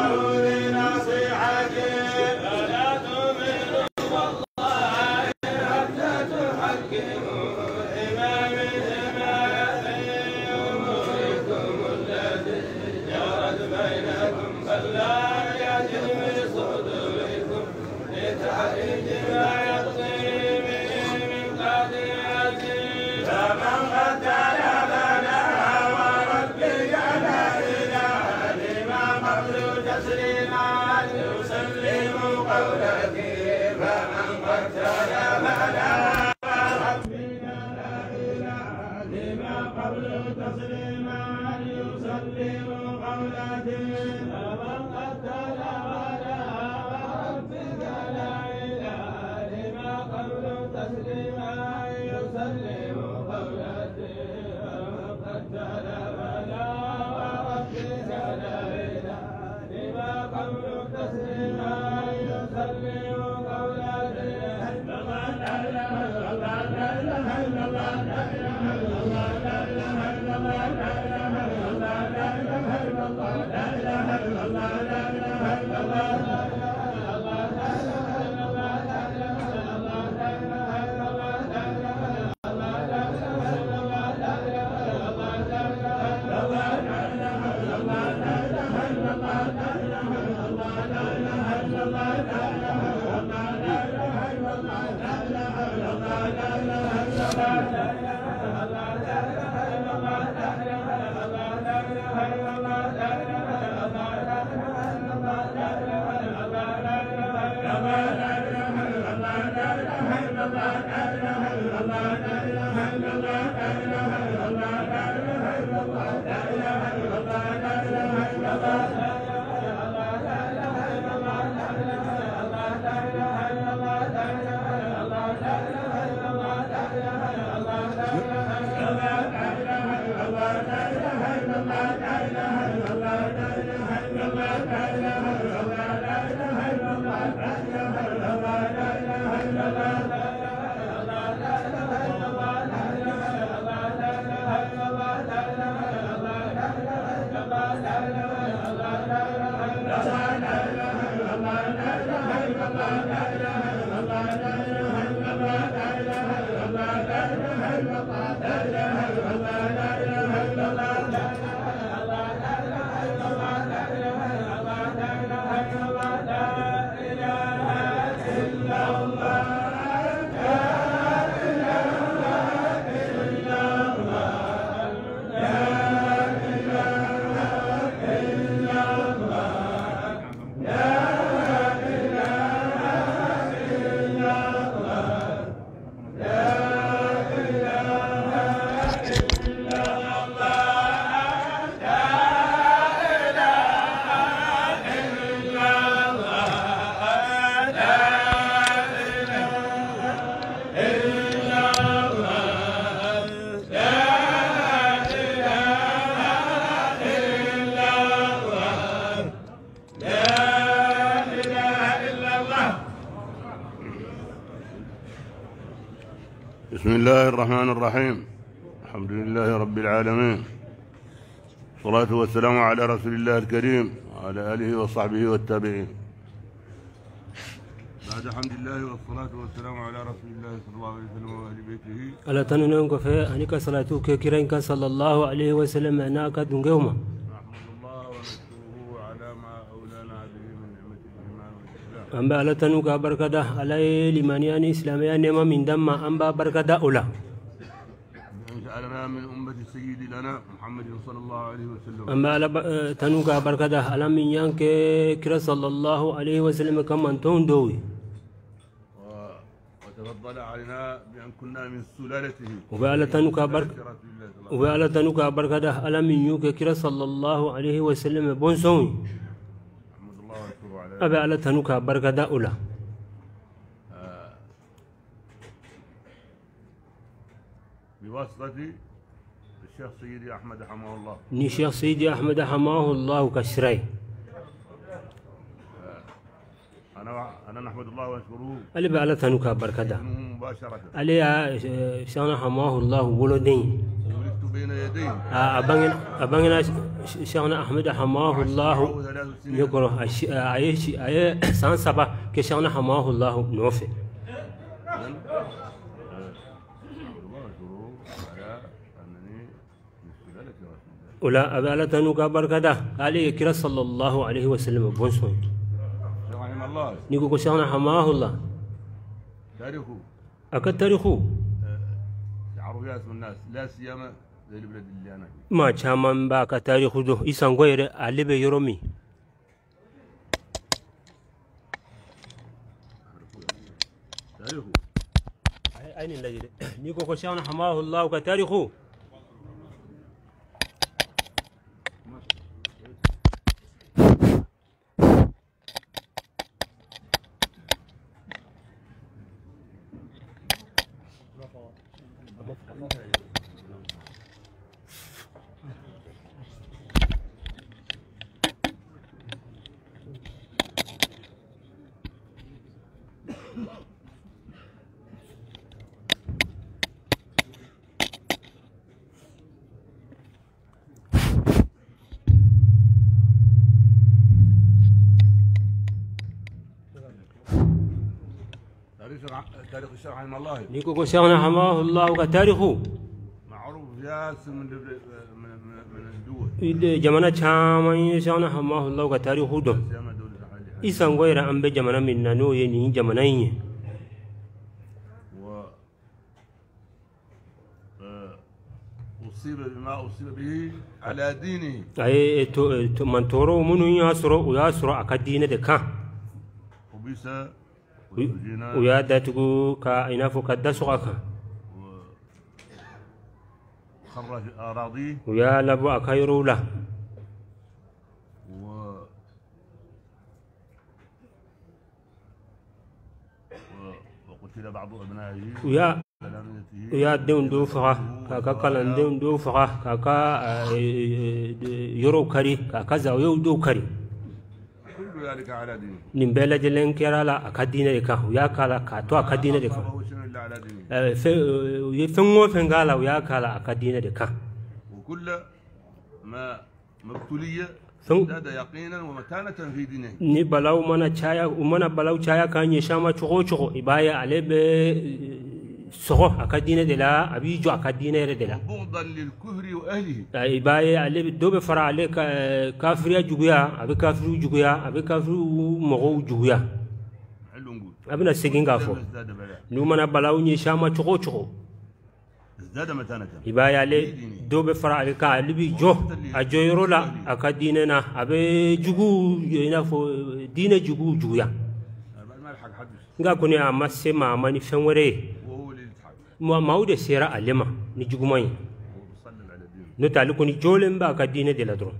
Oh. والسلام على رسول الله الكريم وعلى آله وصحبه والتابعين. بعد حمد الله والصلاة والسلام على رسول الله صلى الله عليه وسلم وأهل بيته. salatu ke kiran ka sallallahu alaihi wa sallam na ka dungewma نحمد الله ونشكره على ما أولانا به من نعمة الإيمان والإسلام an ba ala tanu ka barkada alai limaniya ni islamiya ne ma min damma an ba barkada ula أن جعلنا من أمة السيد لنا محمد صلى الله عليه وسلم. أما لب... تنوكا بركدا على من كرا صلى الله عليه وسلم كما أنتون دوي وتفضل علينا بأن كنا من سلالته. وقال تنوكا برك وقال تنوكا بركدا على من يوك كرا صلى الله عليه وسلم بونسون أبي على تنوكا بركدا أولى بواسطة الشيخ سيدي أحمد حماه الله. الشيخ سيدي أحمد حماه الله كسري آه، أنا أنا نحمد الله ونشكره ألي بعلى تنوكا بركدا. مباشرة. ألي شان حماه الله ولدين ولدت بين يديه آه، أبانا أبانا شان أحمد حماه الله يقول آه، عايش عايش سان سبا كشان حماه الله نوفي. ولا أبالة نوكا بركدا علي كرا صلى الله عليه وسلم. بون سوين نيكو كسيانا حماه الله. تاريخو أكد تاريخو أه، عروفيات من الناس. لا سيما ذي البلد اللي أنا ما شامان باكا تاريخو دو. إسان غير علي بيرومي تاريخو أين الذي؟ نيكو كسيانا حماه الله. كتاريخو تاريخ الشيخ رحمه الله. نيكو كو الشيخ رحمه الله وتاريخه معروف جاس من من من الدول. إيه جمانا شام الشيخ رحمه الله وتاريخه دم إسان غير أم بجمانا من نانو يني جمانا يني آه، أصيب بما أصيب به على دينه. أي تو تو من تورو منو ياسرو ياسرو أكاد دينه دكان وبيسا ويادتكو كا إنافو كدسوغا كا وخرج أراضي ويا لبو أكايرو له ويا ويا دون دوفرا كاكا كالان دون دوفرا كاكا يورو كاري كاكا زاويو دو nin bɛɛ lajɛlen kɛra la a ka diinɛ de kan u y'a k'a la k'a to a ka diinɛ de kan u eh, eh, ye fɛn o fɛn k'a la u y'a k'a la a ka diinɛ de kan ni balaw mana caya u mana balaw caya k'a ɲɛsin a ma cogo o cogo i b'a ye ale bɛ eh, jɔ a ka diinɛ yɛrɛ de la وبغضا للكفر وأهله Eh, bɛ fara ale ka eh, kafiriya juguya a bɛ kafiriw juguya a bɛ kafiriw mɔgɔw juguya حلو نقول a bɛna segin k'a fɔ ازداد متانة b'a ye ale dɔw bɛ fara ale kan ale bɛ jɔ a jɔyɔrɔ la a ka diinɛ na a bɛ juguw i n'a fɔ ما ماود سيرة علما نجومي نتالكوني جولم باك الدين دلادرون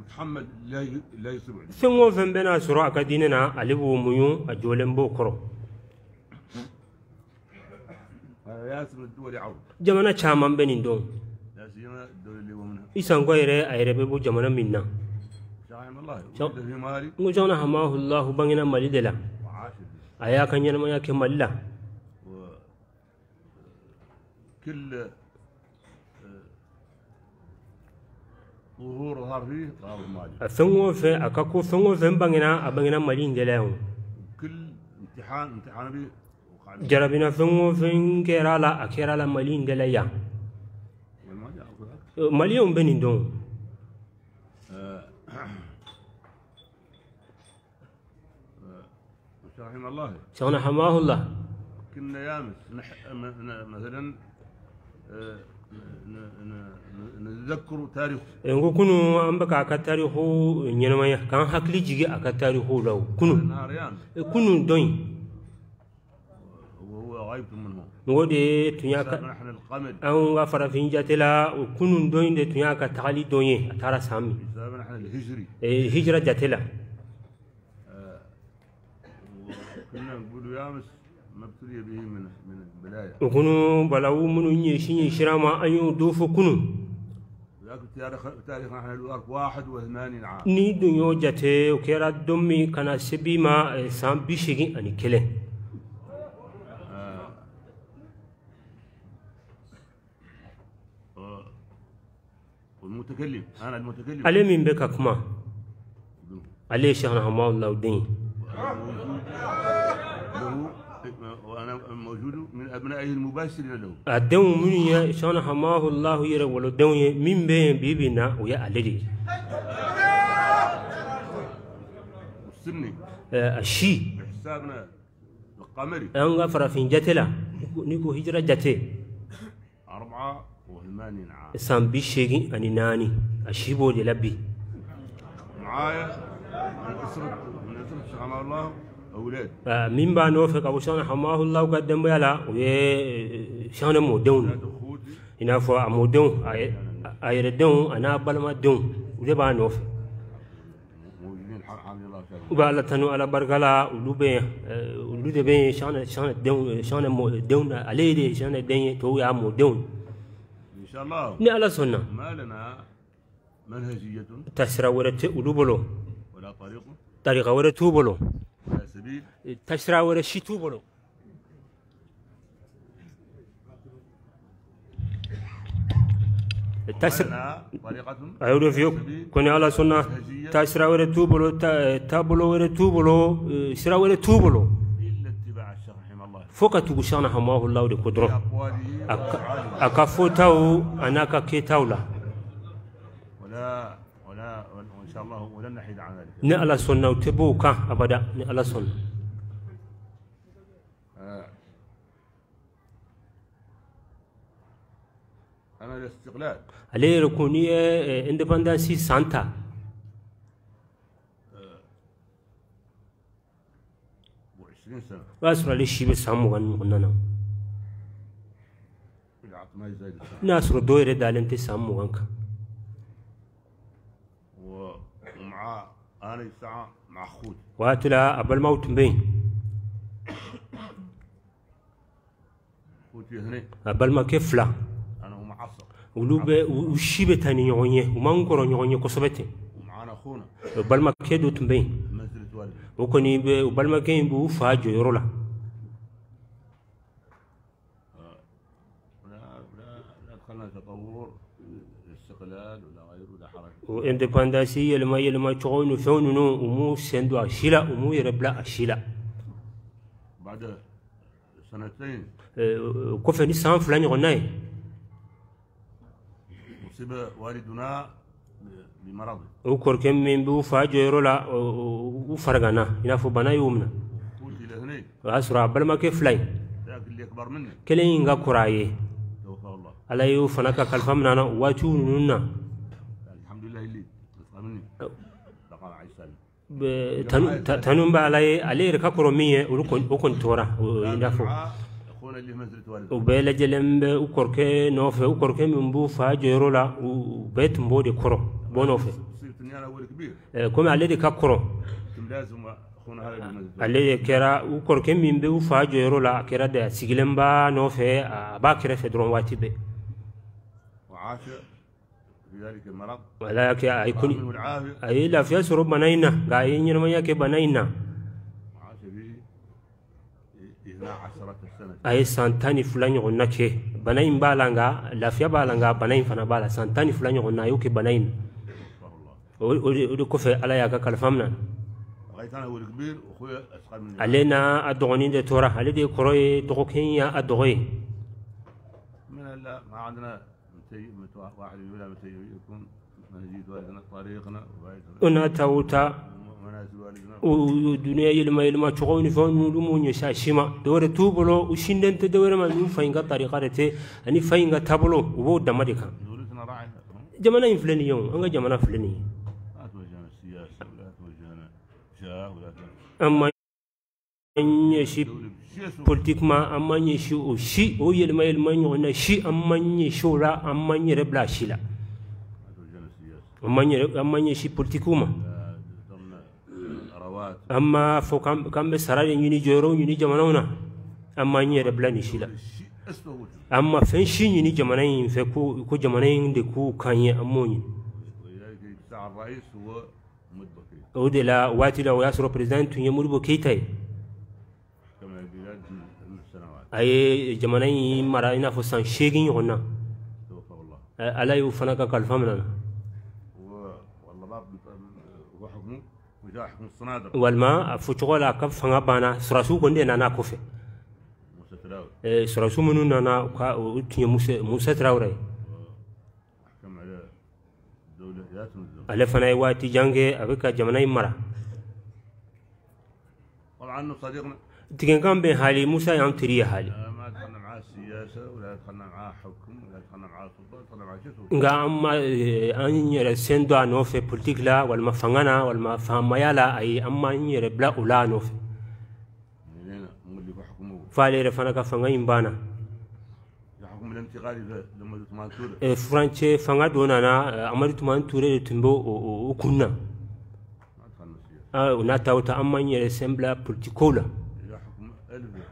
محمد لا لا يسبع ثم وفن بنا سرعة ديننا علبو ميون الجولم بوكرو ياسر الدول عود جمانا شامان بنين دون إيسان غير أيربي بو جمانا منا شاهم هما شاهم الله الله بانينا مالي دلا أياك أن ينمى يا كمال الله كل آه، ظهور ظهر فيه ظهر مالي ثم في أكاكو ثم في بانينا أبانينا مالي جلاو كل امتحان امتحان بي جربنا ثم في كيرالا كيرالا مالي جلايا مالي أه، ام بني دون. آه، رحمه الله. شلون حماه الله. كنا يامس مثلا نتذكر تاريخ n ko kunu an bɛ k'a ka tarihu ɲɛnamaya k'an hakili jigi a ka tarihu la o kunu نهار يامس Eh, kunu dɔn in وهو غايب منه n ko de tun y'a ka نحن القمد an ka farafin jate la o kunu dɔn in de tun y'a ka tagali dɔn ye a taara san min Eh, hijira jate la وكنا نقول يامس ما ابتلي به من من o kunu balawu minnu ɲɛsin ye sira ma eh, an y'o dɔ fɔ kunu ni dun y'o jate o kɛra don min kana se bi ma san bi seegin ani kelen ale min bɛ ka kuma. Ale ye shekh nahamawulaw den ye موجود من ابنائه المباشرين له min bɛ yen bi bi in na o ye ale de ye والسني Eh, a si بحسابنا القمري jate la ni ko hijira jate أربعة وثمانين عام a si b'o de la bi معايا من أسرة من أسرة عمر الله أولاد آه، من بعد نوفك أبو شان حماه الله وقدم بيلا ويه آه، شان مودون هنا فو مودون أير دون أنا بلما دون وده بعد نوف وبعد تنو على برجلا ولوبين آه، ولوده بين شان شان دون شان مودون عليه دي شان دين توي مودون إن شاء الله. سنة. ما لنا منهجية. تسرى ورد تقلوبلو. ولا طريق. طريقة ورد تقلوبلو. Ni ala sɔnna tasira wɛrɛ t'u bolo ta- taabolo wɛrɛ t'u bolo eh, sira wɛrɛ t'u bolo إلا اتباع الشيخ رحمه الله fo ka tugu shana hamahullahu de ko في dɔrɔn أقواله a ka- وأفعاله a ka fotaw a n'a ka ketaw la ولا ولا وإن شاء الله ني الله سن نو تبوكا ابدا ني الله سن أنا الاستقلال. Eh, علي ركوني اندبندنسي سانتا بس رأي الشيء بس هم وغنم غننا. ناس ردوا يرد على انت سام وغنك أنا ساعة مع خود واتلا قبل موت مبين خود هنا قبل ما كفلا. أنا هو معصر ولوب وشيبة تاني يعني وما نقول يعني كسبته معنا خونا قبل ما كيدو تمبين مزرد والد وكوني قبل ما كين بوفاجو يرولا. وإندبندسية لما يلما تقولون ثونون ومو سندوا أشيلة ومو يربلا أشيلة بعد سنتين. أه، كيف نسام فلان يغناي مصيبة والدنا بمرض. وكور كم من بو فاجو يرولا أه، أه، وفرغانا ينافو بنا يومنا. أسرع بل ما كيف لاي. كلين غا كوراي. الله. يوفنا كالفمنا واتو نونا tanunba ala ye ale yɛrɛ ka kɔrɔ min ye olu o kɔni tɔɔra i n'a fɔ u bɛɛ lajɛlen bɛ u kɔrɔkɛ nɔfɛ u kɔrɔkɛ min b'u fa jɔyɔrɔ la u bɛɛ tun b'o de kɔrɔ bɔ nɔfɛ komi ale de ka kɔrɔ ale de kɛra u kɔrɔkɛ min bɛ u fa jɔyɔrɔ la a kɛra de a sigilen b'a nɔfɛ a b'a kɛrɛfɛ dɔrɔn waati bɛɛ بذلك المرض. ولك أي لا في سر بنينا قاين يرمي يا 12 سنة. أي سنتاني فلان يغنك بنين بالانغا. لا في بالانغا. بنين فنا بالا. سنتاني فلان يغنا يوك بنين ولكو في على ياك كالفمنا علينا ادغوني دي تورا. علي دي كروي. دوكين يا ادغوي من لا ما عندنا متي مت- واحد يقول لا متي يكون منهجية والدنا طريقنا وبيتنا o n'a ta o ta ومنازل والدنا o o duniya yɛlɛma yɛlɛma cogo ni fɛn ninnu m'u ɲɛsin a si ma dɔwɛrɛ t'u bolo u sinden tɛ dɔwɛrɛ ma n'u fa politiquement an man ɲɛsin o si o yɛlɛma yɛlɛma ɲɔgɔn na si an man ɲɛsin o la an man yɛrɛ bila a si la. An man yɛrɛ an man ɲɛsin politikiw ma an ma fɔ k'an bɛ sara de ɲini jɔyɔrɔw ɲini jamanaw na an man yɛrɛ bila nin si la. An ma fɛn si ɲini jamana in fɛ ko ko jamana in de k'u kan ye an m'o ɲini o de la waati la o y'a sɔrɔ président tun ye modibo keyita ye. a ye jamana in mara i n'a fɔ san seegin ɲɔgɔn na ala y'o fana ka kalifa mina na walima a fɔ cogo la a ka fanga banna sɔrɔsiw kɔni de nana a kɔfɛ sɔrɔsiw minnu nana u ka o tun ye musa tarawele ye ale fana ye waati jan kɛ a bɛ ka jamana in mara تكن كان بين هالي موسى يوم تريه هالي. آه، ما دخلنا معاه السياسة ولا دخلنا معاه حكم ولا دخلنا معاه سلطة دخلنا معاه شو سلطة قام ما آه، أني يرى سندوا آه، نوف بوليتيك لا والما فنانا والما فهم أي أما أني يرى بلا أولا نوف. فالي رفانا كفنا يمبانا حكم الانتقالي لما دوت مانتوري إيه، فرانشي فنان دونا أنا أمريت مانتوري تنبو وكنا ونا تاوتا أما أني يرى سنبلا بوليتيكولا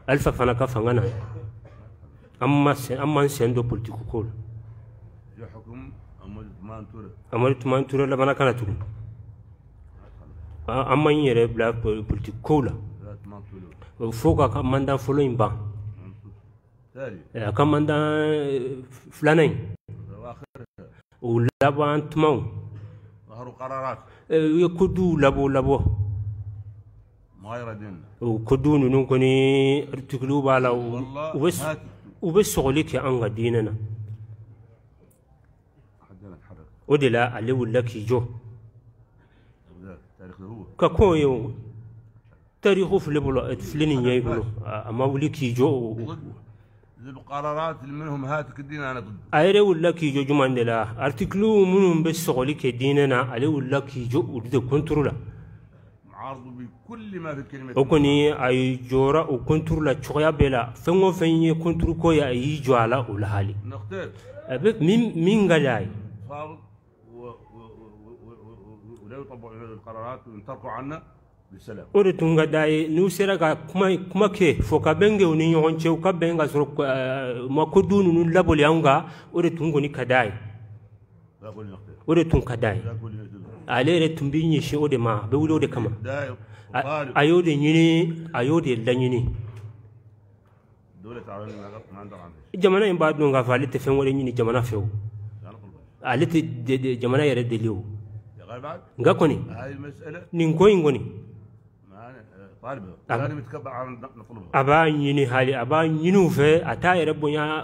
alifa fana ka fanga na an m'an sen don la أمد ما تقول amadu tuman ture labana kana tugun Ah, an ma n yɛrɛ bila po- politikow la fo ka ka mandan fɔlɔ in ban Eh, a ka mandan eh, filanan in o laban tumaw eh, u ye koduw labɔ labɔ وكدون نوكني ارتكلوب على وبس وبس غليك يا انغا ديننا. ودلا علي ولك جو كاكو يو. تاريخ فلبل فلني يقولوا. آه، أما ولك جو القرارات اللي منهم هاتك الدين أنا ضد. ايري ولك جو جو مانديلا ارتكلو منهم بس غليك ديننا. علي ولك جو ولد كنترولا معارض بيك o kɔni a ye jɔra o kɔnturu la cogoya bɛɛ la fɛn o fɛn ye kɔnturu ko ye a y'i jɔ a la o la hali a bɛ min min ka di a ye o de tun ka d'a ye n'u sera ka kuma kuma kɛ fo ka bɛn kɛ u ni ɲɔgɔn cɛ u ka bɛn ka sɔrɔ ma ko du ninnu laboli anw kan o de tun kɔni ka d'a ye o de tun ka d'a ye ale yɛrɛ tun bɛ ɲɛsin o de ma a bɛ wuli o de kama a y'o de ɲini a y'o de laɲini. Jamana in b'a dɔn k'a fɔ ale tɛ fɛn wɛrɛ ɲini jamana fɛ o. Ale tɛ jamana yɛrɛ deli o. Nka kɔni nin ko in kɔni. A b'a ɲini hali a b'a ɲini u fɛ a t'a yɛrɛ bonya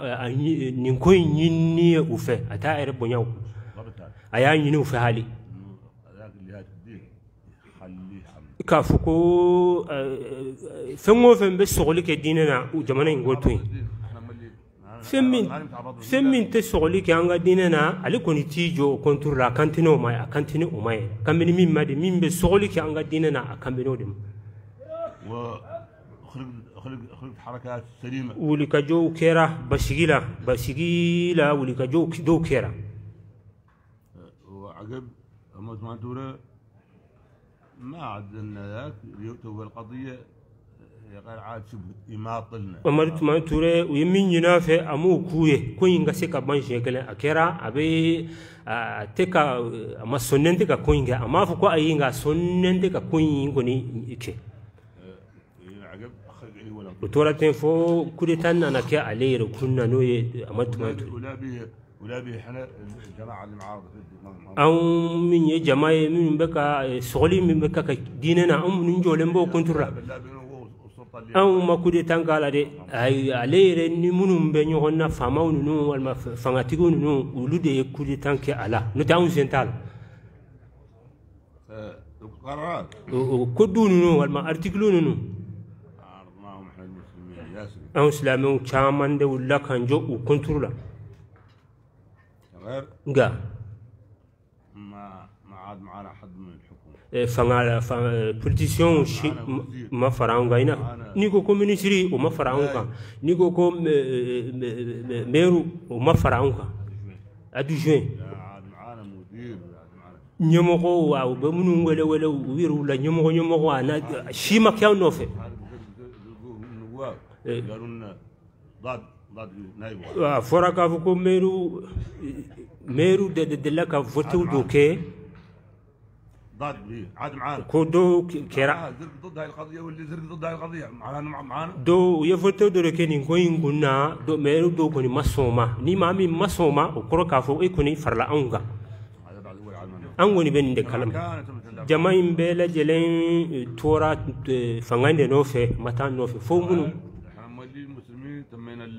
nin ko in ɲini u fɛ a t'a yɛrɛ bonya a y'a ɲini u fɛ hali. كافوكو فمو فم بس شغلك ديننا وجمانا ينقوتوين فمين فمين تسوغلي كي انغا ديننا علي كوني تيجو كونتور لا كانتينو ماي اكانتينو وماي كامين مين ما دي مين بسوغلي كي انغا ديننا اكامينو ديم و خلق خلق خلق حركات سليمه ولي كجو كيرا بشغيلا بشغيلا ولي كجو كدو كيرا وعقب ما دوره ما عاد لنا ذاك تو القضية قال عاد شبه mamadu tuma ture u ye min ɲini a fɛ a m'o k'u ye ko in ka se ka ban siɲɛ kelen a kɛra a bɛ a tɛ ka a ma sɔnnen tɛ ka ko in kɛ a m'a fɔ ko ayi ولا بي أو من يا جماعة من بكا شغلي من بكا ديننا. أم نجو لمبو كنترلا أو ما كودي تانكالا دي اي علي ني منو بنيو هنا فاماو نو والما فاناتيكو نو ولو دي كودي تانكي على نو تاون سنتال. أه، كودو نو والما ارتيكلو نو عرضناهم على المسلمين. ياسر. أو جو تشامان دي غير nka ما ما عاد معنا حد من eh, eh, n'i ko ko minisiri o ma fara anw kan n'i ko ko meru o ma fara anw kan adjoint لا عاد معانا مدير ولا عاد معانا ɲɛmɔgɔw wa u bɛ minnu wele wele u yɛrɛw la ɲɛmɔgɔ ɲɛmɔgɔ a na si ma kɛ aw nɔfɛ عاد النواب إيه. قالوا لنا ضاد Ah, fɔra k'a fɔ ko meru meru delila ka votew dɔ kɛ ko dɔw kɛra dɔw u ye votew dɔ de kɛ nin ko in kun na meru dɔw kɔni ma sɔn ma ni maa min ma sɔn ma o kɔrɔ k'a fɔ e kɔni farala anw kan an kɔni bɛ nin de kalama. Jama in bɛɛ lajɛlen eh, tora eh, fanga de nɔfɛ ma taa nɔfɛ fo minnu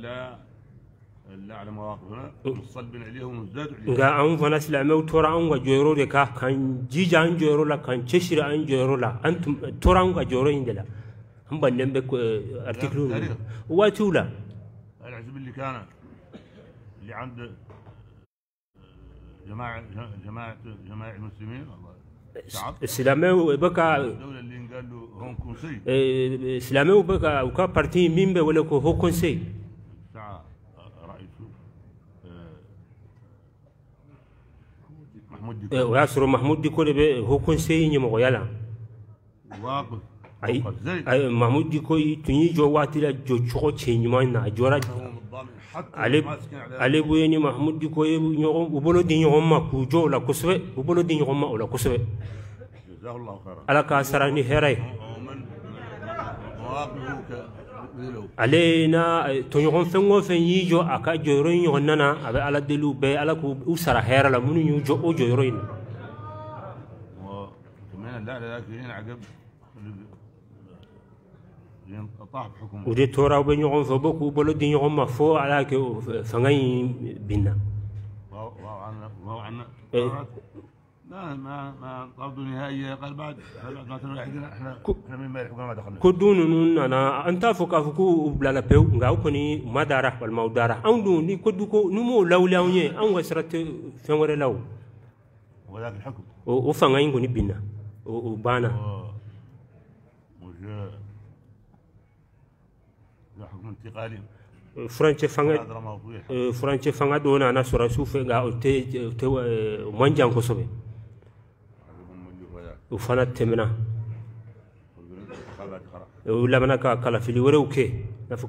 الله الله على مواقفنا مصلبين عليهم ونزداد عليهم nga an fana silamɛw tora an ka jɔyɔrɔ de ka kan jija an jɔyɔrɔ la kan cɛsiri an jɔyɔrɔ la an tun tora an ka jɔyɔrɔ in de la an bannen bɛ eh, article ninnu waatiw la العزب اللي كان اللي عند جماعة جماعة جماعة المسلمين الله شعب silamɛw bɛ ka الدولة اللي قال له هون كونسي eh, silamɛw bɛ ka u ka parti min bɛ wele ko haut conseil o eh, y'a sɔrɔ mahamudu diko de bɛ haut conseil ɲɛmɔgɔya la. Ayi diko tun y'i jɔ waati la jɔcogo cɛɲuman na a jɔra ale bonya ni mahamudu diko ye ɲɔgɔn u bolo di ɲɔgɔn ma k'u jɔ o la kosɛbɛ u bolo di ɲɔgɔn ma o la kosɛbɛ. Ala k'a sara ni hɛrɛ ye. ale na tɔɲɔgɔn fɛn o fɛn y'i jɔ a ka jɔyɔrɔ in ɲɔgɔnna na a bɛ ala deliw bɛɛ ala k'u sara hɛrɛ la minnu y'u jɔ o jɔyɔrɔ in na u de tora aw bɛ ɲɔgɔn fɛ u bɛ k'u bolo di ɲɔgɔn ma fo ala y'a kɛ fanga in binna إيه. لا ما ما طردوا نهائيا قال بعد بعد ما كانوا يحكون إحنا إحنا من امبارح ما دخلنا kɔni u ma dara walima u dara anw dun ni ko du ko n'u m'o lawuli anw ye anw ka sira tɛ fɛn wɛrɛ la o وذاك الحكم o o fanga in kɔni binna o o banna و- وجاء جاء حكم انتقالي furancɛ fanga ما eh, furancɛ fanga dɔ nana sɔrɔ su fɛ nka o tɛ o eh, man jan kosɛbɛ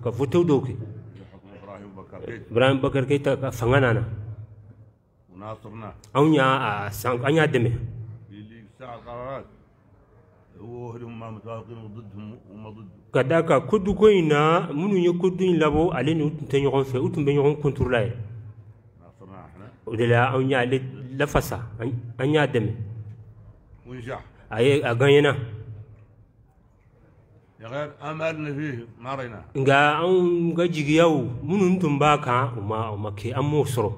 ka votew dɔw kɛ جاء حكم إبراهيم وبكر كيت ibrahim bakar keyita ka fanga nana وناصرنا a san an y'a dɛmɛ اللي ساعة قرارات وهم ضد ka da kan koduko in na minnu ye kodu in labɔ ale ni u tun tɛ ɲɔgɔn fɛ u tun bɛ ɲɔgɔn kuntura la yɛrɛ ناصرنا إحنا lafasa an an y'a dɛmɛ ونجح a ye a ganyena يا غير املنا فيه ما ريناه nka anw ka jigiyaw minnu tun b'a kan u ma u ma kɛ an m'o sɔrɔ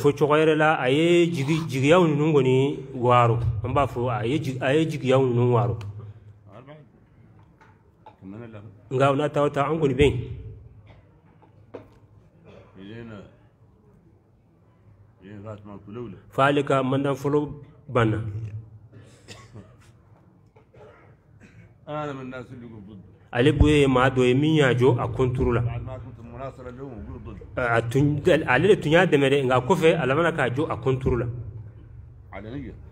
fo cogo yɛrɛ la a ye jigi jigiyaw ninnu kɔni waro an b'a fɔ a ye a ye jigiyaw ninnu له nka o n'a ta o ta an kɔni bɛ yen أنا من الناس bana. Ale b'o ye maa dɔ ye min y'a jɔ a konturu la. Ale de tun y'a dɛmɛ dɛ nka kɔfɛ a labanna k'a jɔ a konturu la.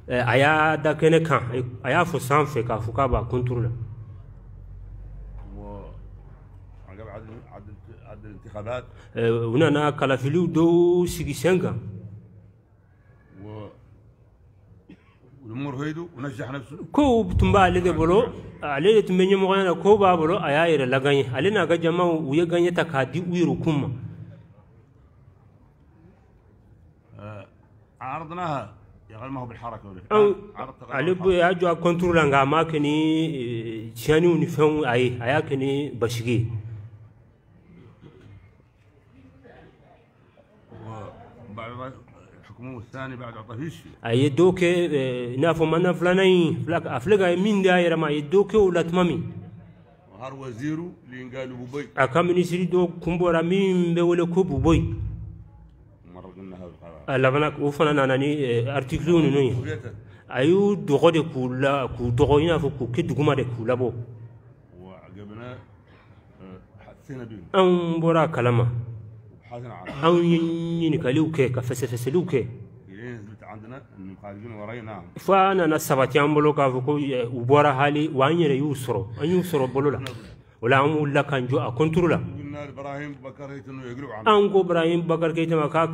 A y'a da kɛnɛ kan e, a y'a fɔ sanfɛ k'a fɔ k'a b'a konturu la. U nana kalafiliw dɔw sigi sen kan. والامور هيدوا ونجح نفسه bolo b'a bolo a y'a yɛrɛ lagaɲɛ ale n'a ka jamaw u ye gaɲɛ ta k'a di u yɛrɛ kun ma آه، عرضناها يا غير ما هو بالحركه ولا أو- عرضت ale bo y'a jɔ a konturu la nka a ma kɛ ni eh, tiɲɛniw ni fɛnw a ye a y'a kɛ ni basigi ye وبعد الحكومة الثاني بعد اعطاه فيش a ye dɔ kɛ eh, i n'a fɔ mandan filanan in fila- a filɛ ka min di a yɛrɛ ma a ye dɔ kɛ o la tuma min وهر وزيره اللي قالوا بوبي bɔra min bɛ wele ko buboyi مره قلنا هذا القرار eh, de k'u la k'u dɔgɔ i n'a fɔ k'u kɛ duguma de k'u labɔ وعقبنا آه، حسينا بهم anw bɔra a kɛ الين نزلت عندنا ان المخالفين وريناهم fo a nana sabati an bolo k'a fɔ ko eh, u bɔra hali wa an yɛrɛ y'u sɔrɔ an y'u sɔrɔ bolo la o la an wulila k'an jɔ a konturu la قلنا لابراهيم بكر هيت انه يقلب عنه an ko ibrahim bakar keyita ma k'a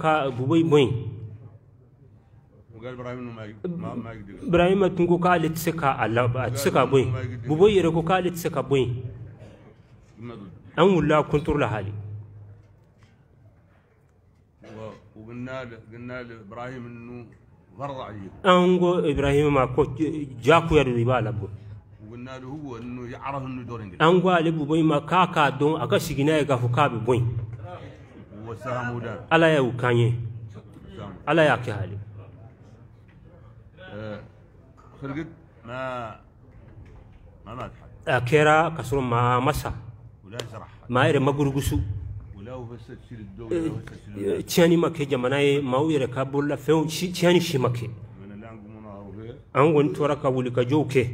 قلنا لابراهيم انه فرض عجيب ango ibrahima ma ko jakuyadu iba labbo وقلنا له هو انه يعرف انه دور انجلترا ango ale buboy ma kaka don aga sigina e gafu kabe boy والسهم ودان ala ya ukanye السهم ala ya ke hali آه، خرقت ما ما مات حد akera kasoro ma masa ولا شرح حد ma ere magurugusu ولا هو بس تشيل الدولة ولا بس تشيل الولايات. tiani make jamana ye ma u yɛrɛ ka bolola fɛnw si tiani si ma kɛ من اللي عنده مناهر فيه an kɔni tora ka wuli ka jow kɛ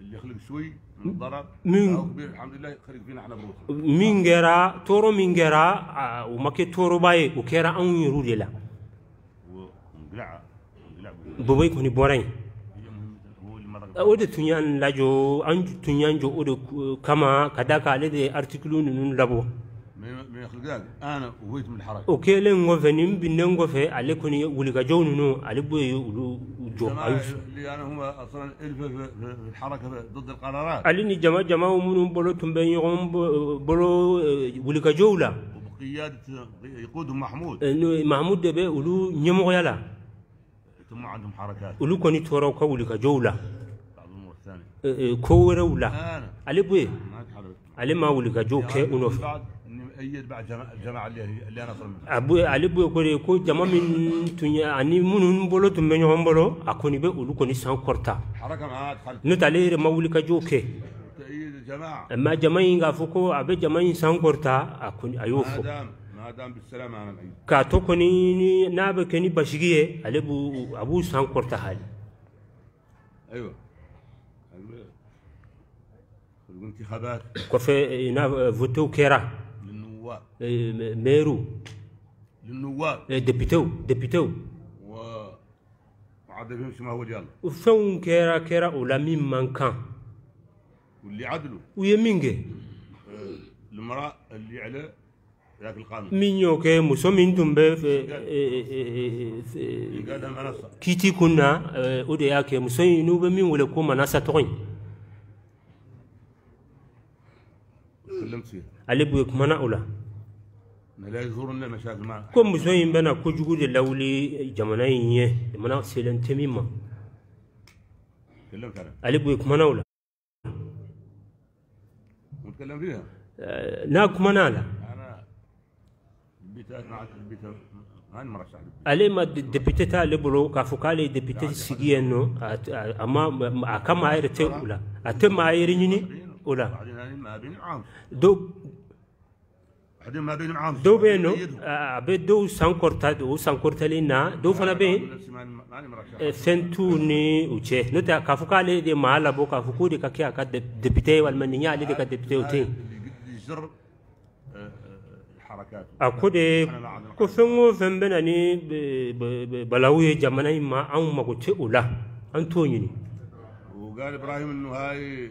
اللي يخلق شوي من مين؟ الحمد لله خلق فينا إحنا بروسنا min kɛra tɔɔrɔ min kɛra a, u ma kɛ tɔɔrɔba ye o kɛra anw yɛrɛw de la وانقلع انقلع boboi kɔni bɔra yen هي مهمة هو اللي مرق o de tun y'an lajɔ an ju- tun y'an jɔ o de ku- kama ka da kan ale de ye artikulu ninnu labɔ من من يخلق ذلك أنا وهيت من ale b'o ye olu jɔ a الجماعه y'u اللي أنا هم أصلا في, الحركه ضد القرارات bɛ ɲɔgɔn bo- bolo eh, wulikajɔw la وبقياده يقودهم محمود Eh, de bɛ olu ɲɛmɔgɔya la ثم عندهم حركات kɔni tora u ka eh, eh, la أنا ale b'o ye ما wulikajɔw kɛ u nɔfɛ بعد اني جماعة اللي اللي أنا ko de ko jama min tun ye ani minnu bolo tun bɛ ɲɔgɔn bolo a kɔni bɛ olu kɔni san kɔrɔta حركه ما دخلت n'o tɛ ale yɛrɛ ma wulikajɔw kɛ تأييد الجماعه mɛ jama in k'a fɔ ko a bɛ jama in san kɔrɔta a kɔni a y'o ما fɔ دام ما دام بالسلامه أنا مؤيد k'a to kɔni ni n'a bɛ kɛ ni basigi ye ale b'u a b'u san kɔrɔta hali أيوه الانتخابات. كوفي أنا فوتو كيرا. للنواب. ميرو. للنواب. ديبيتو ديبيتو. و ما عاد فيهم هو ديال وفون كيرا كيرا ولا مين مانكان. واللي عدلوا. ويمينغي المرأة اللي على ذاك القانون. مينو كي موسو مين دوم بي في كيتي كنا أودي اكي موسو ينوب مين ولا كو مناسة توين ale bɛ kumana o ula ko muso in bɛna kojugu de lawuli jamana in ye jamana selen tɛ min ma ale bɛ kumana o la n'a kuma na la ale ma depite ta ale bolo k'a fɔ k'ale ye député sigi yen nɔ a ma a ka maa yɛrɛ tɛ u la a tɛ maa yɛrɛ ɲini la بعدين أنا ما بيني معاهم dɔw بعدين ما eh, k'a fɔ k'ale de maa labɔ k'a fɔ k'o de ka kɛ a ka de- depute ye walima nin y'ale de ka depute o tɛ yen اللي قد يجر آه، آه، الحركات eh, jamana in ma anw mago tɛ o la an t'o ɲini وقال إبراهيم انه هاي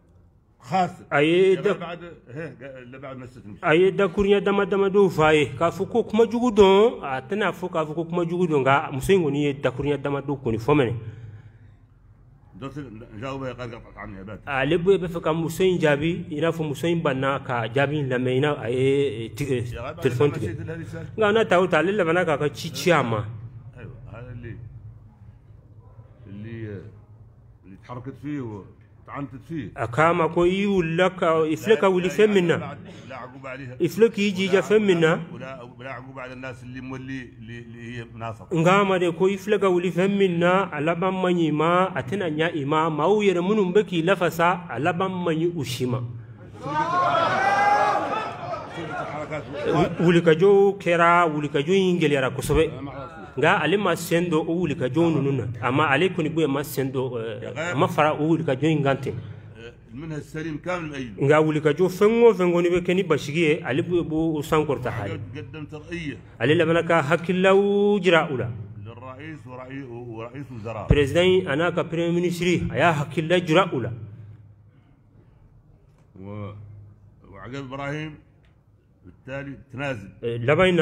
ye قال da بعد لا بعد مسته مش a ye dakuruɲɛ dama dama dɔw fɔ a ye k'a fɔ ko kuma jugu dɔn a tɛna fɔ k'a fɔ ko kuma jugu dɔn nka muso in kɔni ye dakuruɲɛ dama dɔw kɔni fɔ mɛnɛ درت جاوبها قال قطعت عني يا بات ale bɛ bɛ fɛ ka muso in jaabi i n'a fɔ muso in banna ka jaabi in lamɛn i n'a a ye tigɛ يا غايب telefɔni أنا labana k'a ka ci ci a ma أيوه هذا اللي اللي اللي تحركت فيه وطعنتت فيه a k'a ma ko i wulila ka i filɛ ka wuli fɛn min na بعد- لا عقوبه عليها i filɛ k'i jija fɛn min na ولا ولا عقوبه على الناس اللي مولي اللي, اللي هي مناصر nka ma de ko i filɛ ka wuli fɛn min na a laban man ɲi i ma a tɛna ɲa i ma maaw yɛrɛ minnu bɛ k'i lafasa a laban man ɲi u si ma شفت الحركات wulikajɔw kɛra wulikajɔ in gɛlɛyara kosɛbɛ nka ale ma sen dɔ o wulikajɔw ninnu na a ma ale kɔni bɔ yen ma sen dɔ eh, a ma fara o wulikajɔ in kan ten المنهج السليم كامل fɛn o fɛn kɔni bɛ kɛ ni basigi ye ale b'o b'o sankɔrɔta hali قدمت رأية ale labɛnna ka hakililaw jira u la للرئيس ورئيس ورئيس وزراء president ana ka premier ministre aya hakilla jura ula و... وعقب إبراهيم laban